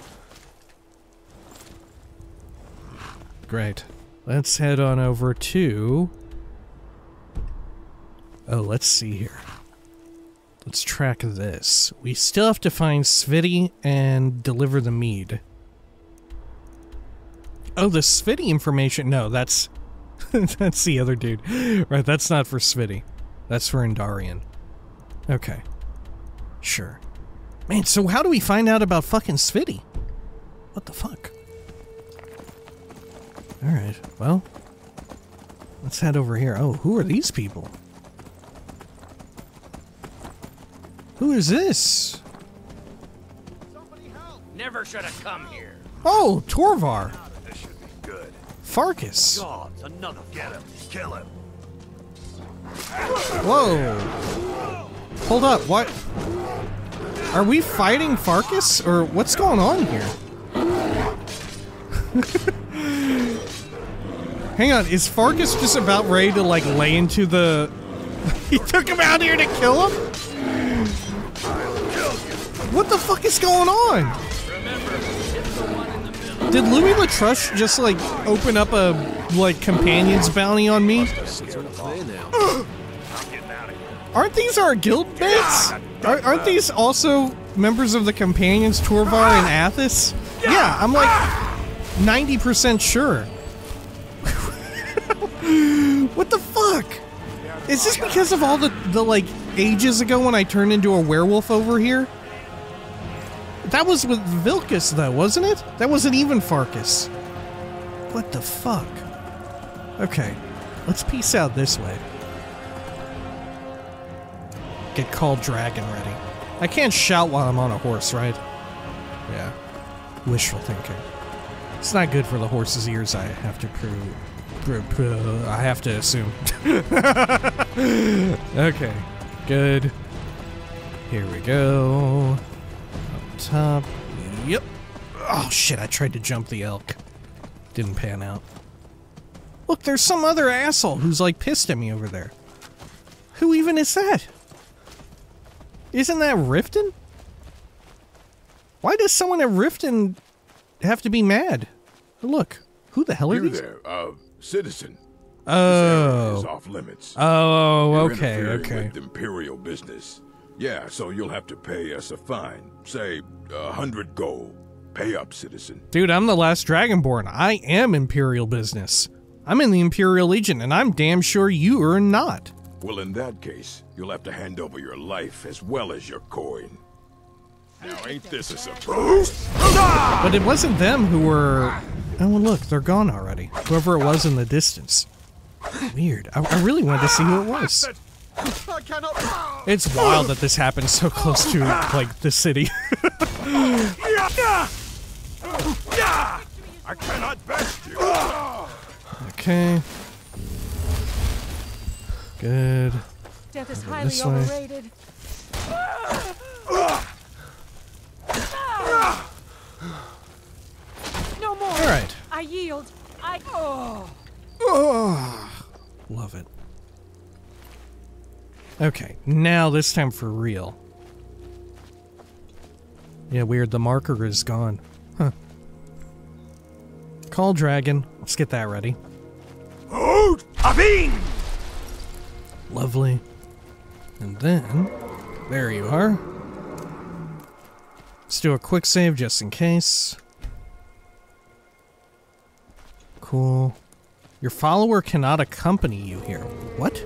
[SPEAKER 1] Great. Let's head on over to. Oh, let's see here. Let's track this. We still have to find Svidi and deliver the mead. Oh, the Svidi information. No, that's that's the other dude. Right, that's not for Svidi. That's for Indaryn. Okay. Sure. Man, so how do we find out about fucking Svidi? What the fuck? Alright, well. Let's head over here. Oh, who are these people? Who is this?
[SPEAKER 11] Never should have come here.
[SPEAKER 1] Oh, Torvar.
[SPEAKER 9] This should be good.
[SPEAKER 1] Farkas.
[SPEAKER 9] Another. Get him. Kill him.
[SPEAKER 1] Whoa. Hold up, what? Are we fighting Farkas? Or what's going on here? Hang on, is Farkas just about ready to like lay into the... he took him out here to kill him? What the fuck is going on? Did Louis Letrush just like open up a like companion's bounty on me? Aren't these our guild mates? Are, aren't these also members of the companions Torvar and Athis? Yeah, I'm like 90% sure. What the fuck? Is this because of all the, the like ages ago when I turned into a werewolf over here? That was with Vilkas though, wasn't it? That wasn't even Farkas. What the fuck? Okay, let's peace out this way. Get called dragon ready. I can't shout while I'm on a horse, right? Yeah. Wishful thinking. It's not good for the horse's ears, I have to prove. I have to assume. okay. Good. Here we go. Up top. Yep. Oh shit, I tried to jump the elk. Didn't pan out. Look, there's some other asshole who's like pissed at me over there. Who even is that? Isn't that Riften? Why does someone at Riften have to be mad? Look, who the hell are
[SPEAKER 12] You
[SPEAKER 1] these?
[SPEAKER 12] there, uh, citizen.
[SPEAKER 1] Oh.
[SPEAKER 12] This area is oh. off limits.
[SPEAKER 1] Oh, oh
[SPEAKER 12] You're
[SPEAKER 1] okay, okay.
[SPEAKER 12] With imperial business. Yeah, so you'll have to pay us a fine. Say, a hundred gold. Pay up, citizen.
[SPEAKER 1] Dude, I'm the last Dragonborn. I am Imperial business. I'm in the Imperial Legion, and I'm damn sure you are not.
[SPEAKER 12] Well, in that case, you'll have to hand over your life as well as your coin. Now, ain't this a surprise?
[SPEAKER 1] But it wasn't them who were. Oh, well, look, they're gone already. Whoever it was in the distance. Weird. I, I really wanted to see who it was. It's wild that this happened so close to, like, the city.
[SPEAKER 9] I cannot best you.
[SPEAKER 1] okay. Good.
[SPEAKER 13] Death is highly
[SPEAKER 1] this way.
[SPEAKER 13] overrated. No more.
[SPEAKER 1] All right.
[SPEAKER 13] I yield. I. Oh.
[SPEAKER 1] Oh, love it. Okay, now this time for real. Yeah, weird. The marker is gone. Huh. Call dragon. Let's get that ready.
[SPEAKER 9] Oh, Avin!
[SPEAKER 1] Lovely. And then, there you are. Let's do a quick save just in case. Cool. Your follower cannot accompany you here. What?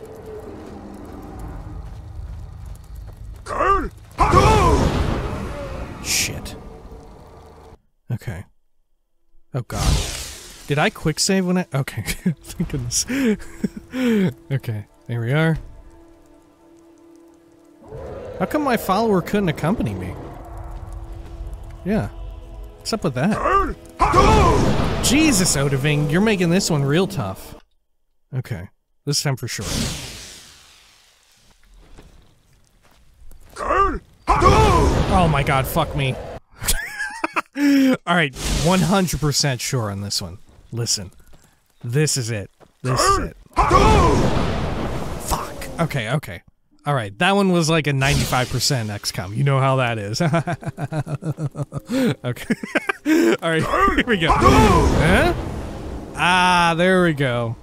[SPEAKER 1] Shit. Okay. Oh god. Did I quick save when I okay. Thank goodness. okay, there we are. How come my follower couldn't accompany me? Yeah. What's up with that? Jesus, Odahviing, you're making this one real tough. Okay. This time for sure. Oh my god, fuck me. Alright, 100% sure on this one. Listen. This is it. This is it. Fuck. Okay, okay. Alright, that one was like a 95% XCOM. You know how that is. okay. Alright, here we go. Huh? Ah, there we go.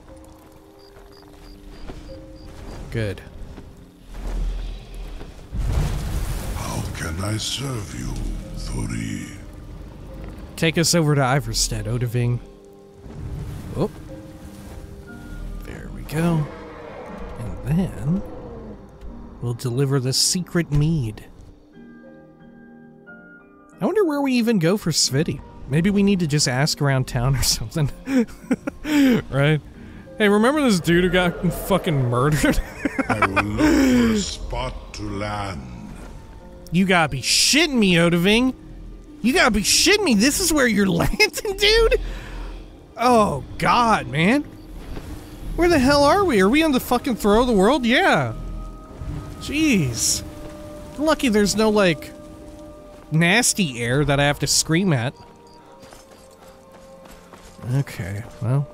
[SPEAKER 1] Good.
[SPEAKER 14] How can I serve you, Thuri?
[SPEAKER 1] Take us over to Ivarstead, Odahviing. Oh. There we go. And then we'll deliver the secret mead. I wonder where we even go for Svidi. Maybe we need to just ask around town or something. right? Hey, remember this dude who got fucking murdered?
[SPEAKER 14] I will look for a spot to land.
[SPEAKER 1] You gotta be shitting me, Odahviing. You gotta be shitting me. This is where you're landing, dude? Oh, God, man. Where the hell are we? Are we on the fucking throw of the world? Yeah. Jeez. Lucky there's no, like, nasty air that I have to scream at. Okay, well,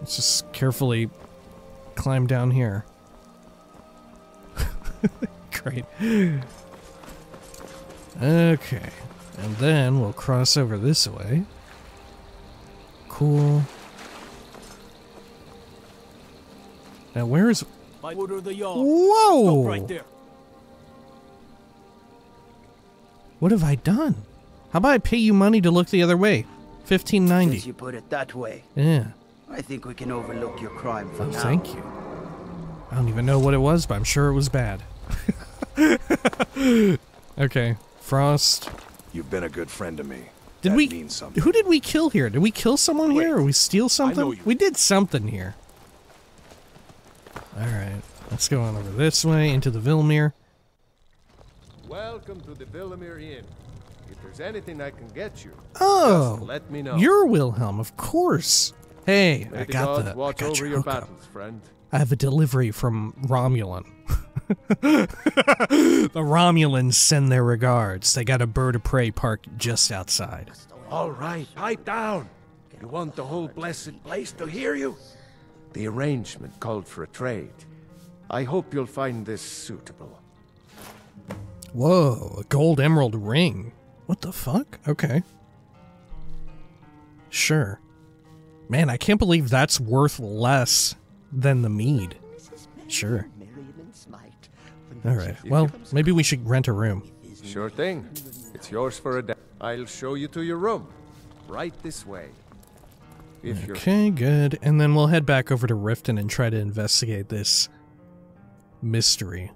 [SPEAKER 1] let's just carefully climb down here. Great. Okay. And then we'll cross over this way. Cool. Now where's...
[SPEAKER 9] By order of the yard.
[SPEAKER 1] Whoa!
[SPEAKER 9] Stop right there.
[SPEAKER 1] What have I done? How about I pay you money to look the other way? Fifteen ninety.
[SPEAKER 6] Since you put it that way,
[SPEAKER 1] Yeah.
[SPEAKER 6] I think we can overlook your crime for
[SPEAKER 1] Oh,
[SPEAKER 6] now.
[SPEAKER 1] thank you. I don't even know what it was, but I'm sure it was bad. okay. Frost.
[SPEAKER 15] You've been a good friend to me.
[SPEAKER 1] Did
[SPEAKER 15] that
[SPEAKER 1] we
[SPEAKER 15] means something.
[SPEAKER 1] Who did we kill here? Did we kill someone here or we steal something?
[SPEAKER 15] know you-
[SPEAKER 1] We did something here. Alright. Let's go on over this way into the Vilemyr.
[SPEAKER 16] Welcome to the Vilemyr Inn. If there's anything I can get you,
[SPEAKER 1] Oh,
[SPEAKER 16] just let me know.
[SPEAKER 1] You're Wilhelm, of course. Hey,
[SPEAKER 16] May
[SPEAKER 1] I got
[SPEAKER 16] gods
[SPEAKER 1] the I got
[SPEAKER 16] over
[SPEAKER 1] your
[SPEAKER 16] your battles, friend.
[SPEAKER 1] I have a delivery from Romlyn. the Romulans send their regards. They got a bird of prey parked just outside.
[SPEAKER 16] All right, pipe down. You want the whole blessed place to hear you? The arrangement called for a trade. I hope you'll find this suitable.
[SPEAKER 1] Whoa, a gold emerald ring. What the fuck? Okay. Sure. Man, I can't believe that's worth less than the mead. Sure. Alright, well, maybe we should rent a room.
[SPEAKER 16] Sure thing. It's yours for a day. I'll show you to your room. Right this way. If you're
[SPEAKER 1] Okay, good. And then we'll head back over to Riften and try to investigate this mystery.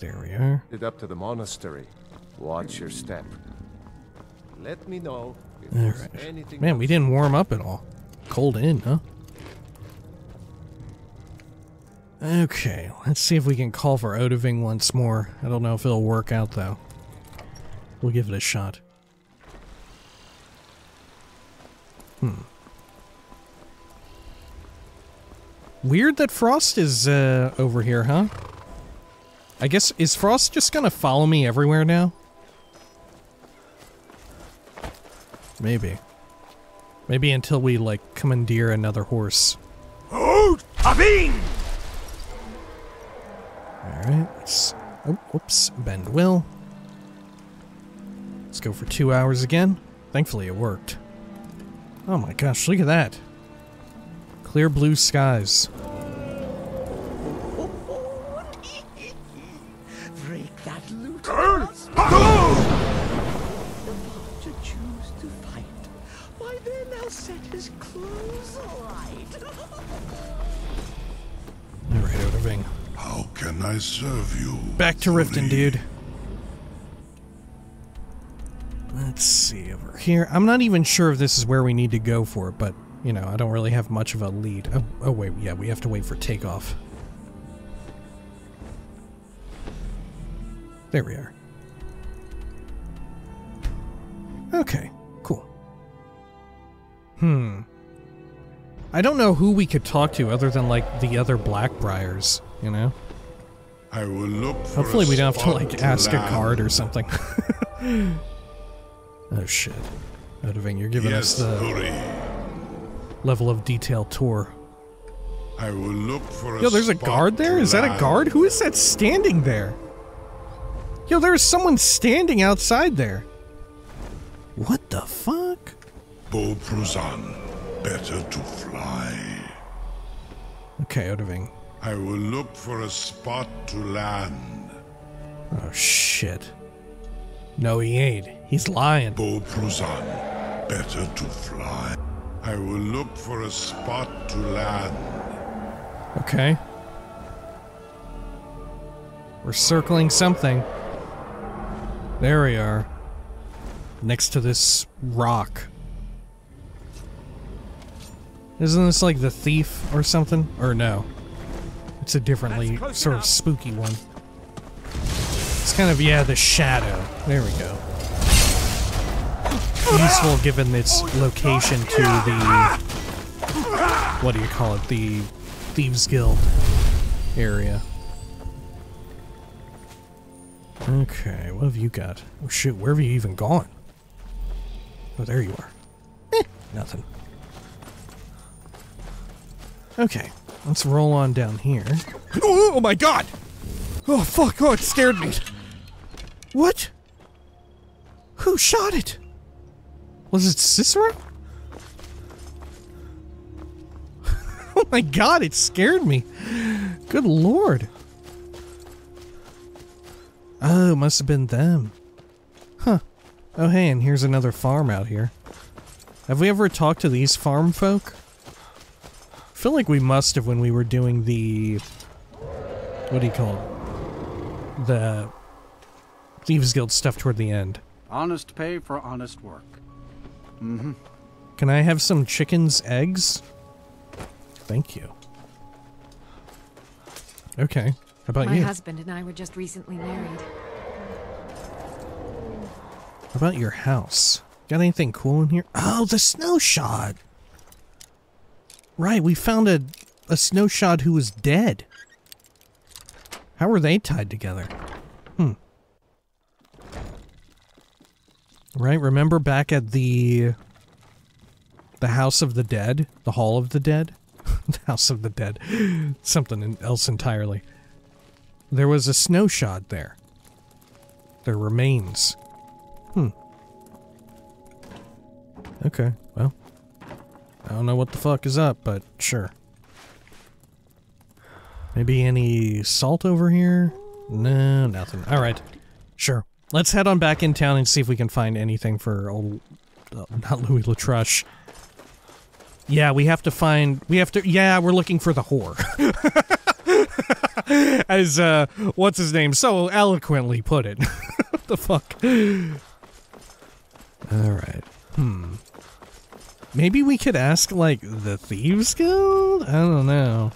[SPEAKER 1] There we are.
[SPEAKER 16] headed up to the monastery, watch your step. Let me know if
[SPEAKER 1] All
[SPEAKER 16] there's anything
[SPEAKER 1] Man, we didn't warm up at all. Cold in, huh? Okay, let's see if we can call for Odahviing once more. I don't know if it'll work out, though. We'll give it a shot. Hmm. Weird that Frost is uh, over here, huh? I guess, is Frost just gonna follow me everywhere now? Maybe. Maybe until we, like, commandeer another horse.
[SPEAKER 9] Hold! Abing!
[SPEAKER 1] Alright, let's... Oh, whoops. Bend will. Let's go for two hours again. Thankfully it worked. Oh my gosh, look at that. Clear blue skies.
[SPEAKER 6] To
[SPEAKER 1] Riften, dude. Let's see over here. I'm not even sure if this is where we need to go for it, but, you know, I don't really have much of a lead. Oh, oh wait, yeah, we have to wait for takeoff. There we are. Okay, cool. Hmm. I don't know who we could talk to other than, like, the other Blackbriars, you know?
[SPEAKER 14] I will look for
[SPEAKER 1] Hopefully we don't have to, like, ask a
[SPEAKER 14] land.
[SPEAKER 1] guard or something. oh, shit. Odahviing, you're giving
[SPEAKER 14] Yes,
[SPEAKER 1] us the
[SPEAKER 14] hurry.
[SPEAKER 1] level of detail tour.
[SPEAKER 14] I will look for a
[SPEAKER 1] Yo, there's a guard there? Is that a guard? Who is that standing there? Yo, there's someone standing outside there. What the fuck?
[SPEAKER 14] Bo Pruzan, better to fly.
[SPEAKER 1] Okay, Odahviing.
[SPEAKER 14] I will look for a spot to land.
[SPEAKER 1] Oh, shit. No, he ain't. He's lying.
[SPEAKER 14] Bo Pruzan, better to fly. I will look for a spot to land.
[SPEAKER 1] Okay. We're circling something. There we are. Next to this rock. Isn't this like the thief or something? Or no? It's a differently sort of spooky one. It's kind of, yeah, the shadow. There we go. Useful given its location to the. What do you call it? The Thieves Guild area. Okay, what have you got? Oh shoot, where have you even gone? Oh, there you are. Eh, nothing. Okay, let's roll on down here. Oh, oh my god! Oh fuck, oh it scared me. What? Who shot it? Was it Cicero? oh my god, it scared me. Good lord. Oh, it must have been them. Huh. Oh, hey, and here's another farm out here. Have we ever talked to these farm folk? I feel like we must have when we were doing the... What do you call it? The... Thieves Guild stuff toward the end.
[SPEAKER 17] Honest pay for honest work. Mm-hmm.
[SPEAKER 1] Can I have some chicken's eggs? Thank you. Okay. How about
[SPEAKER 18] My
[SPEAKER 1] you?
[SPEAKER 18] husband and I were just recently married.
[SPEAKER 1] How about your house? Got anything cool in here? Oh, the snow shod. Right, we found a a snow shod who was dead. How were they tied together? Hmm. Right, remember back at the the House of the Dead, the Hall of the Dead, the House of the Dead, something else entirely. There was a snowshod there. Their remains. Hmm. Okay, well. I don't know what the fuck is up, but sure. Maybe any salt over here? No, nothing. Alright. Sure. Let's head on back in town and see if we can find anything for old... Uh, not Louis Letrush. Yeah, we have to find... We have to... Yeah, we're looking for the whore. As, uh, what's his name so eloquently put it. the fuck? Alright. Hmm. Maybe we could ask, like, the Thieves Guild? I don't know.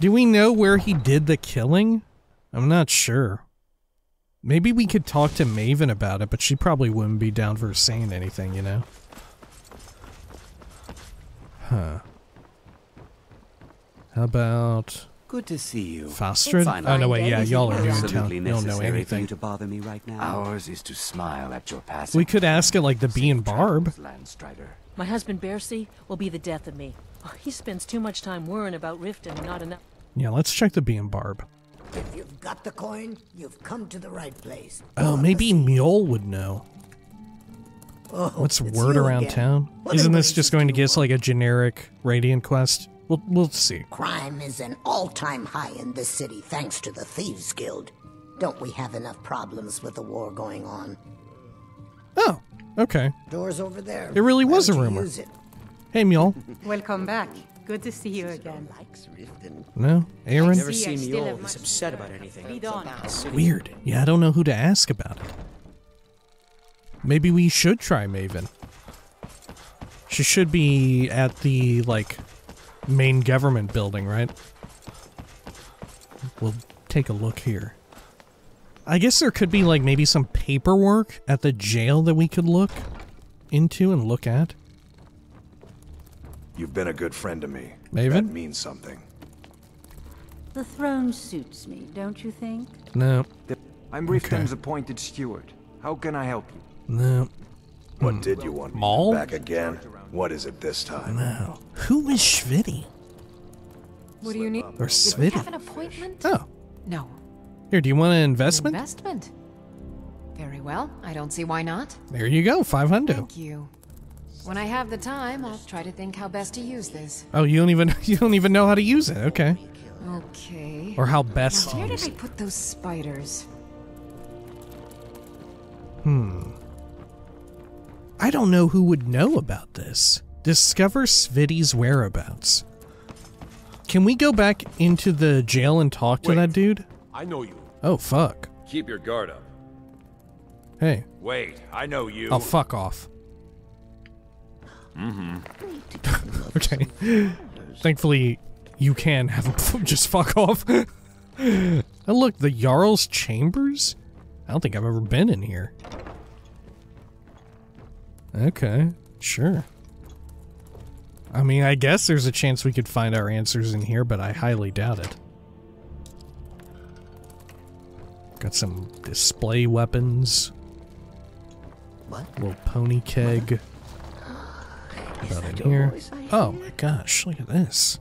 [SPEAKER 1] Do we know where he did the killing? I'm not sure. Maybe we could talk to Maven about it, but she probably wouldn't be down for saying anything, you know? Huh. How about...
[SPEAKER 6] Good to see you.
[SPEAKER 1] Fastrid? Oh, no, wait, yeah, y'all are new in town. You don't know anything.
[SPEAKER 6] to bother me right now. Ours is to smile at your passing.
[SPEAKER 1] We could ask it like the Bee and Barb.
[SPEAKER 13] My husband Bersi will be the death of me. Oh, he spends too much time worrying about Riften and not enough.
[SPEAKER 1] Yeah, let's check the Bee and Barb.
[SPEAKER 19] If you've got the coin, you've come to the right place.
[SPEAKER 1] Oh, maybe Mule would know.
[SPEAKER 19] Oh,
[SPEAKER 1] What's word around
[SPEAKER 19] again.
[SPEAKER 1] town?
[SPEAKER 19] What
[SPEAKER 1] Isn't this just going to give us like a generic Radiant quest? We'll, we'll see.
[SPEAKER 19] Crime is an all-time high in this city thanks to the Thieves Guild. Don't we have enough problems with the war going on?
[SPEAKER 1] Oh, okay.
[SPEAKER 19] Doors over there.
[SPEAKER 1] It really
[SPEAKER 19] Why
[SPEAKER 1] was a rumor.
[SPEAKER 19] use it?
[SPEAKER 1] Hey, Mule.
[SPEAKER 20] Welcome back.
[SPEAKER 18] Good to see you again.
[SPEAKER 1] No? Aaron?
[SPEAKER 5] Never seen me all this upset about anything.
[SPEAKER 18] Lead on.
[SPEAKER 1] Weird. Yeah, I don't know who to ask about it. Maybe we should try Maven. She should be at the, like, main government building, right? We'll take a look here. I guess there could be, like, maybe some paperwork at the jail that we could look into and look at.
[SPEAKER 15] You've been a good friend to me.
[SPEAKER 1] Maven?
[SPEAKER 15] That means something.
[SPEAKER 20] The throne suits me, don't you think?
[SPEAKER 1] No.
[SPEAKER 21] I'm Riften's appointed steward. How can I help you?
[SPEAKER 1] No.
[SPEAKER 15] What hmm. did you want? me
[SPEAKER 1] Maul?
[SPEAKER 15] Back again? What is it this time?
[SPEAKER 1] No. Who is Svidi?
[SPEAKER 18] What do you need?
[SPEAKER 1] Or
[SPEAKER 18] Did we have an appointment?
[SPEAKER 1] Oh.
[SPEAKER 18] No.
[SPEAKER 1] Here, do you want an investment?
[SPEAKER 18] Investment? Very well. I don't see why not.
[SPEAKER 1] There you go, 500.
[SPEAKER 18] Thank you. When I have the time, I'll try to think how best to use this.
[SPEAKER 1] Oh, you don't even you don't even know how to use it. Okay.
[SPEAKER 18] Okay.
[SPEAKER 1] Or how best
[SPEAKER 18] Now,
[SPEAKER 1] to
[SPEAKER 18] where
[SPEAKER 1] use
[SPEAKER 18] did I put those spiders?
[SPEAKER 1] Hmm. I don't know who would know about this. Discover Svidi's whereabouts. Can we go back into the jail and talk to that dude?
[SPEAKER 4] I know you.
[SPEAKER 1] Oh, fuck.
[SPEAKER 22] Keep your guard up.
[SPEAKER 1] Hey.
[SPEAKER 22] Wait, I know you.
[SPEAKER 1] Oh, fuck off.
[SPEAKER 22] Mm-hmm.
[SPEAKER 1] Okay. Thankfully, you can have him just fuck off. oh, look, the Jarl's Chambers? I don't think I've ever been in here. Okay, sure. I mean, I guess there's a chance we could find our answers in here, but I highly doubt it. Got some display weapons.
[SPEAKER 19] What?
[SPEAKER 1] Little pony keg. About in here. Oh my gosh, look at this.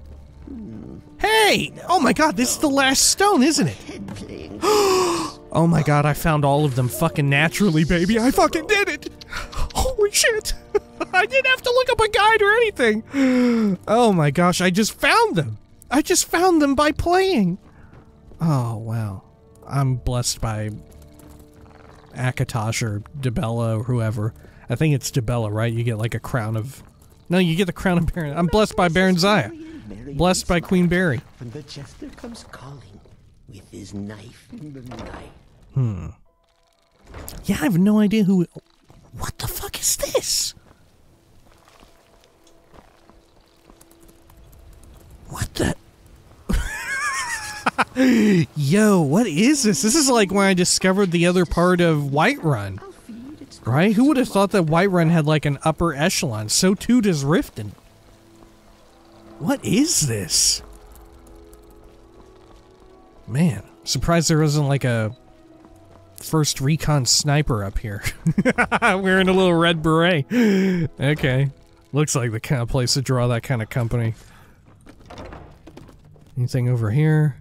[SPEAKER 1] Hey! Oh my god, this is the last stone, isn't it? oh my god, I found all of them fucking naturally, baby. I fucking did it! Shit! I didn't have to look up a guide or anything! Oh my gosh, I just found them! I just found them by playing! Oh, wow. I'm blessed by Akatosh or Dibella or whoever. I think it's Dibella, right? You get like a crown of... No, you get the crown of Baron... I'm blessed by Barenziah. Blessed by Queen Berry.
[SPEAKER 8] When the jester comes calling with his knife in the night.
[SPEAKER 1] Hmm. Yeah, I have no idea who... What the fuck is this? What the... Yo, what is this? This is like when I discovered the other part of Whiterun. Right? Who would have thought that Whiterun had like an upper echelon? So too does Riften. What is this? Man, surprised there wasn't like a first recon sniper up here. Wearing a little red beret. okay. Looks like the kind of place to draw that kind of company. Anything over here?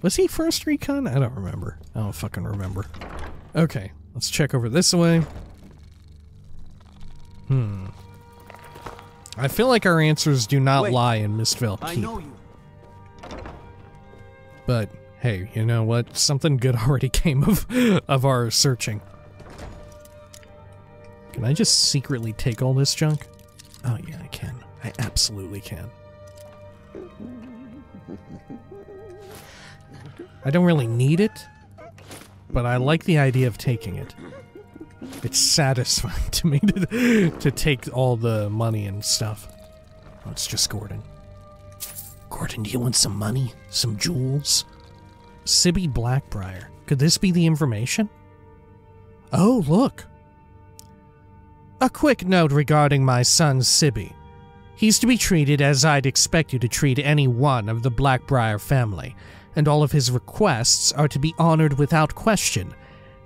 [SPEAKER 1] Was he first recon? I don't remember. I don't fucking remember. Okay, let's check over this way. Hmm. I feel like our answers do not
[SPEAKER 5] Wait.
[SPEAKER 1] lie in Mistveil
[SPEAKER 5] I
[SPEAKER 1] Keep.
[SPEAKER 5] know you.
[SPEAKER 1] But hey, you know what? Something good already came of of our searching. Can I just secretly take all this junk? Oh yeah, I can. I absolutely can. I don't really need it, but I like the idea of taking it. It's satisfying to me to, to take all the money and stuff. Oh, it's just Gordon. Gordon, do you want some money? Some jewels? Sibbi Blackbriar. Could this be the information? Oh, look. A quick note regarding my son Sibbi. He's to be treated as I'd expect you to treat any one of the Blackbriar family, and all of his requests are to be honored without question.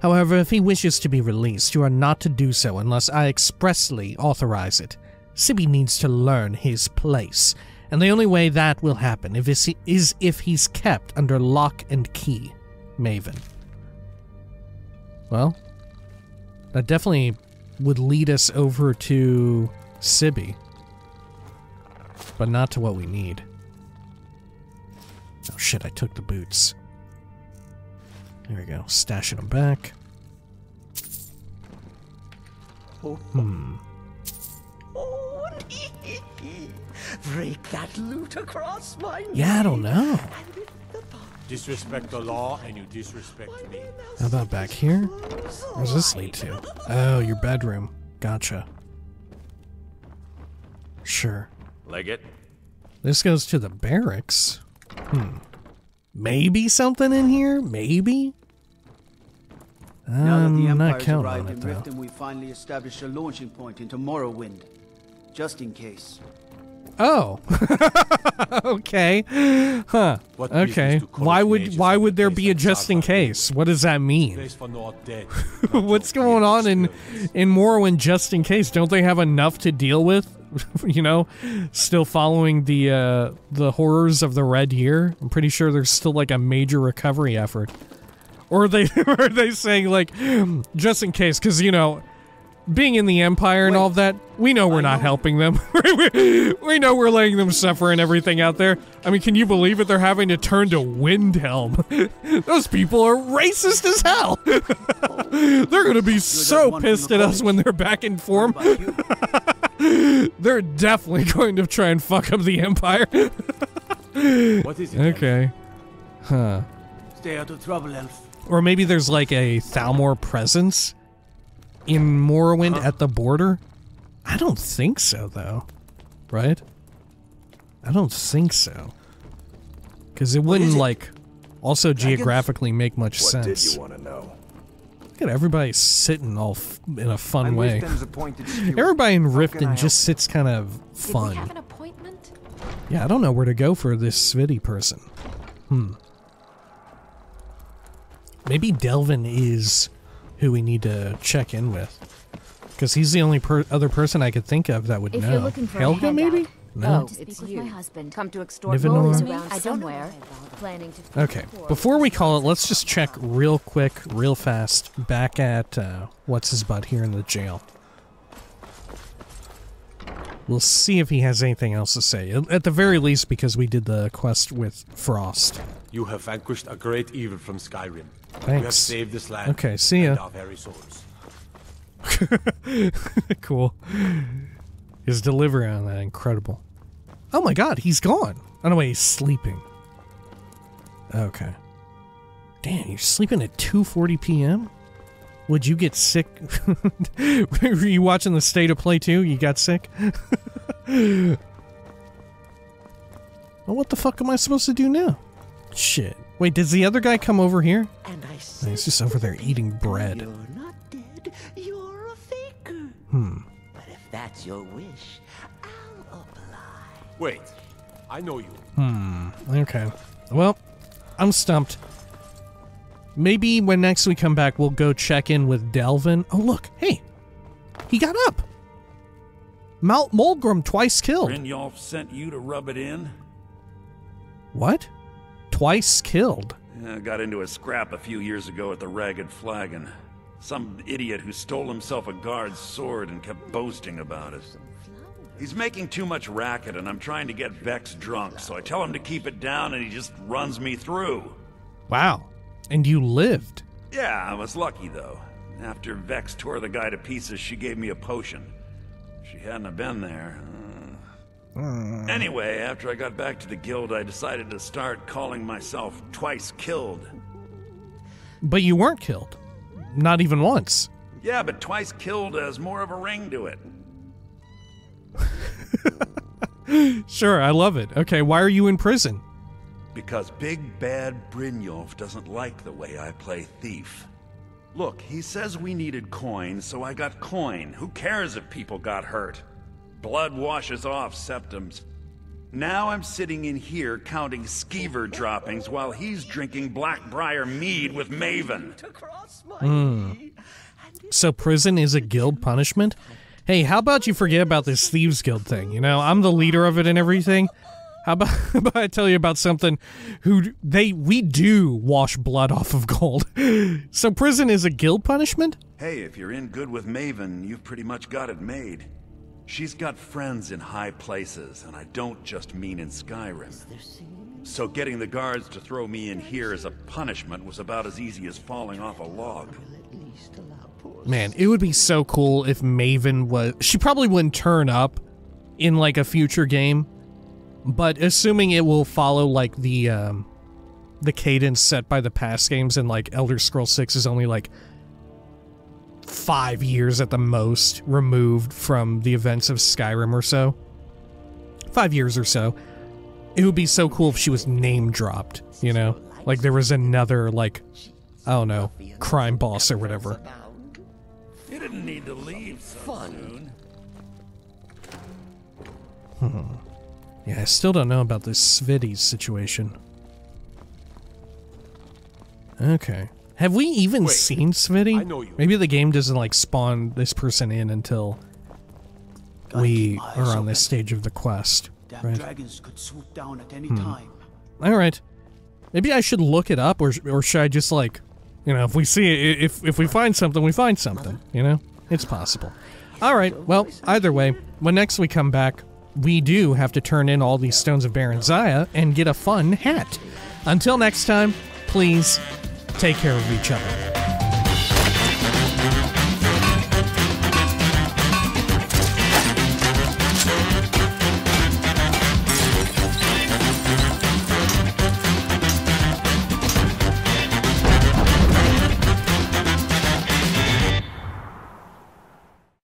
[SPEAKER 1] However, if he wishes to be released, you are not to do so unless I expressly authorize it. Sibbi needs to learn his place, and the only way that will happen if is, is if he's kept under lock and key. Maven. Well, that definitely would lead us over to Sibbi, but not to what we need. Oh shit, I took the boots. There we go, stashing them back. Hmm.
[SPEAKER 23] Break that loot across my
[SPEAKER 1] Yeah, I don't know.
[SPEAKER 4] Disrespect the law and you disrespect me.
[SPEAKER 1] How about back here? Where's this lead to? Oh, your bedroom. Gotcha. Sure.
[SPEAKER 10] Leg it.
[SPEAKER 1] This goes to the barracks. Hmm. Maybe something in here? Maybe?
[SPEAKER 17] Now that the
[SPEAKER 1] I'm not
[SPEAKER 17] Empire's
[SPEAKER 1] counting
[SPEAKER 17] arrived
[SPEAKER 1] on
[SPEAKER 17] in
[SPEAKER 1] it, though.
[SPEAKER 17] Riften, we finally established a launching point into Morrowind. Just in case.
[SPEAKER 1] Oh. okay. Huh. Okay. Why would why would there be a just in case? What does that mean?
[SPEAKER 4] Place for not dead.
[SPEAKER 1] What's going on in in Morrowind just in case? Don't they have enough to deal with? you know, still following the uh the horrors of the Red Year. I'm pretty sure there's still like a major recovery effort. Or are they or are they saying like just in case cuz you know, being in the Empire and all of that, we know we're not helping them. we, know we're letting them suffer and everything out there. I mean, can you believe it? They're having to turn to Windhelm. Those people are racist as hell. they're gonna be so pissed at us when they're back in form. they're definitely going to try and fuck up the Empire.
[SPEAKER 4] What is it?
[SPEAKER 1] Okay. Huh.
[SPEAKER 17] Stay out of trouble, Elf.
[SPEAKER 1] Or maybe there's like a Thalmor presence in Morrowind at the border. I don't think so, though. Right? I don't think so. Because it wouldn't, like, also geographically make much
[SPEAKER 12] What
[SPEAKER 1] sense.
[SPEAKER 12] did you want to know?
[SPEAKER 1] Look at everybody sitting all f- in a fun
[SPEAKER 5] I'm
[SPEAKER 1] way.
[SPEAKER 5] Riften's appointed steward.
[SPEAKER 1] Everybody in
[SPEAKER 5] How can I
[SPEAKER 1] Riften just sits kind of
[SPEAKER 18] Did we
[SPEAKER 1] fun.
[SPEAKER 18] have an appointment?
[SPEAKER 1] Yeah, I don't know where to go for this Svidi person. Hmm. Maybe Delvin is who we need to check in with. Because he's the only per- other person I could think of that would
[SPEAKER 2] If
[SPEAKER 1] know.
[SPEAKER 2] looking for a Haelga,
[SPEAKER 1] maybe? No.
[SPEAKER 2] Oh, it's you. my husband. Come to extort
[SPEAKER 1] Nivenor?
[SPEAKER 2] lollies around
[SPEAKER 1] I
[SPEAKER 2] don't somewhere. Planning to.
[SPEAKER 1] Okay, before we call it, let's just check real quick, real fast, back at uh, what's his butt here in the jail. We'll see if he has anything else to say. At the very least, because we did the quest with Frost.
[SPEAKER 4] You have vanquished a great evil from Skyrim. You have
[SPEAKER 1] Thanks.
[SPEAKER 4] saved this land.
[SPEAKER 1] Okay, see ya.
[SPEAKER 4] And our very souls.
[SPEAKER 1] cool. His delivery on that incredible. Oh my god, he's gone. Oh no, wait, he's sleeping. Okay. Damn, you're sleeping at 2:40 p.m. Would you get sick? Were you watching the state of play too? You got sick? well, what the fuck am I supposed to do now? Shit. Wait, does the other guy come over here?
[SPEAKER 6] And I
[SPEAKER 1] No,
[SPEAKER 6] said,
[SPEAKER 1] he's just over there eating bread.
[SPEAKER 6] You're not dead. You're a faker.
[SPEAKER 1] Hmm.
[SPEAKER 6] But if that's your wish, I'll oblige.
[SPEAKER 4] Wait, I know you.
[SPEAKER 1] Hmm. Okay. Well, I'm stumped. Maybe when next we come back, we'll go check in with Delvin. Oh, look. Hey. He got up. Mount Mulgrim twice killed.
[SPEAKER 7] Brynjolf sent you to rub it in?
[SPEAKER 1] What? Twice killed.
[SPEAKER 7] Yeah, got into a scrap a few years ago at the Ragged Flagon. Some idiot who stole himself a guard's sword and kept boasting about it. He's making too much racket, and I'm trying to get Vex drunk, so I tell him to keep it down, and he just runs me through.
[SPEAKER 1] Wow. And you lived.
[SPEAKER 7] Yeah, I was lucky, though. After Vex tore the guy to pieces, she gave me a potion. If she hadn't have been there... uh. Anyway, after I got back to the guild, I decided to start calling myself Twice Killed.
[SPEAKER 1] But you weren't killed. Not even once.
[SPEAKER 7] Yeah, but Twice Killed has more of a ring to it.
[SPEAKER 1] Sure, I love it. Okay, why are you in prison?
[SPEAKER 7] Because Big Bad Brynjolf doesn't like the way I play thief. Look, he says we needed coin, so I got coin. Who cares if people got hurt? Blood washes off septims. Now I'm sitting in here counting skeever droppings while he's drinking Blackbriar mead with Maven.
[SPEAKER 1] Hmm. So prison is a guild punishment? Hey, how about you forget about this Thieves Guild thing? You know, I'm the leader of it and everything. How about, how about I tell you about something who they we do wash blood off of gold. so prison is a guild punishment?
[SPEAKER 7] Hey, if you're in good with Maven, you've pretty much got it made. She's got friends in high places, and I don't just mean in Skyrim. So getting the guards to throw me in here as a punishment was about as easy as falling off a log.
[SPEAKER 1] Man, it would be so cool if Maven was she probably wouldn't turn up in like a future game, but assuming it will follow like the um, the cadence set by the past games, and like Elder Scroll Six is only like five years at the most removed from the events of Skyrim or so. Five years or so. It would be so cool if she was name dropped, you know? Like there was another, like, I don't know, crime boss or whatever.
[SPEAKER 24] You didn't need to leave so soon.
[SPEAKER 1] Hmm. Yeah, I still don't know about this Svidi's situation. Okay. Have we even
[SPEAKER 4] Wait,
[SPEAKER 1] seen Smitty?
[SPEAKER 4] I know you.
[SPEAKER 1] Maybe the game doesn't like spawn this person in until we are on this stage of the quest.
[SPEAKER 17] Damn
[SPEAKER 1] Right.
[SPEAKER 17] dragons could swoop down at any
[SPEAKER 1] Hmm.
[SPEAKER 17] time.
[SPEAKER 1] All right. Maybe I should look it up, or or should I just like, you know, if we see it, if if we find something, we find something. You know, it's possible. All right. Well, either way, when next we come back, we do have to turn in all these stones of Barenziah and get a fun hat. Until next time, please take care of each other.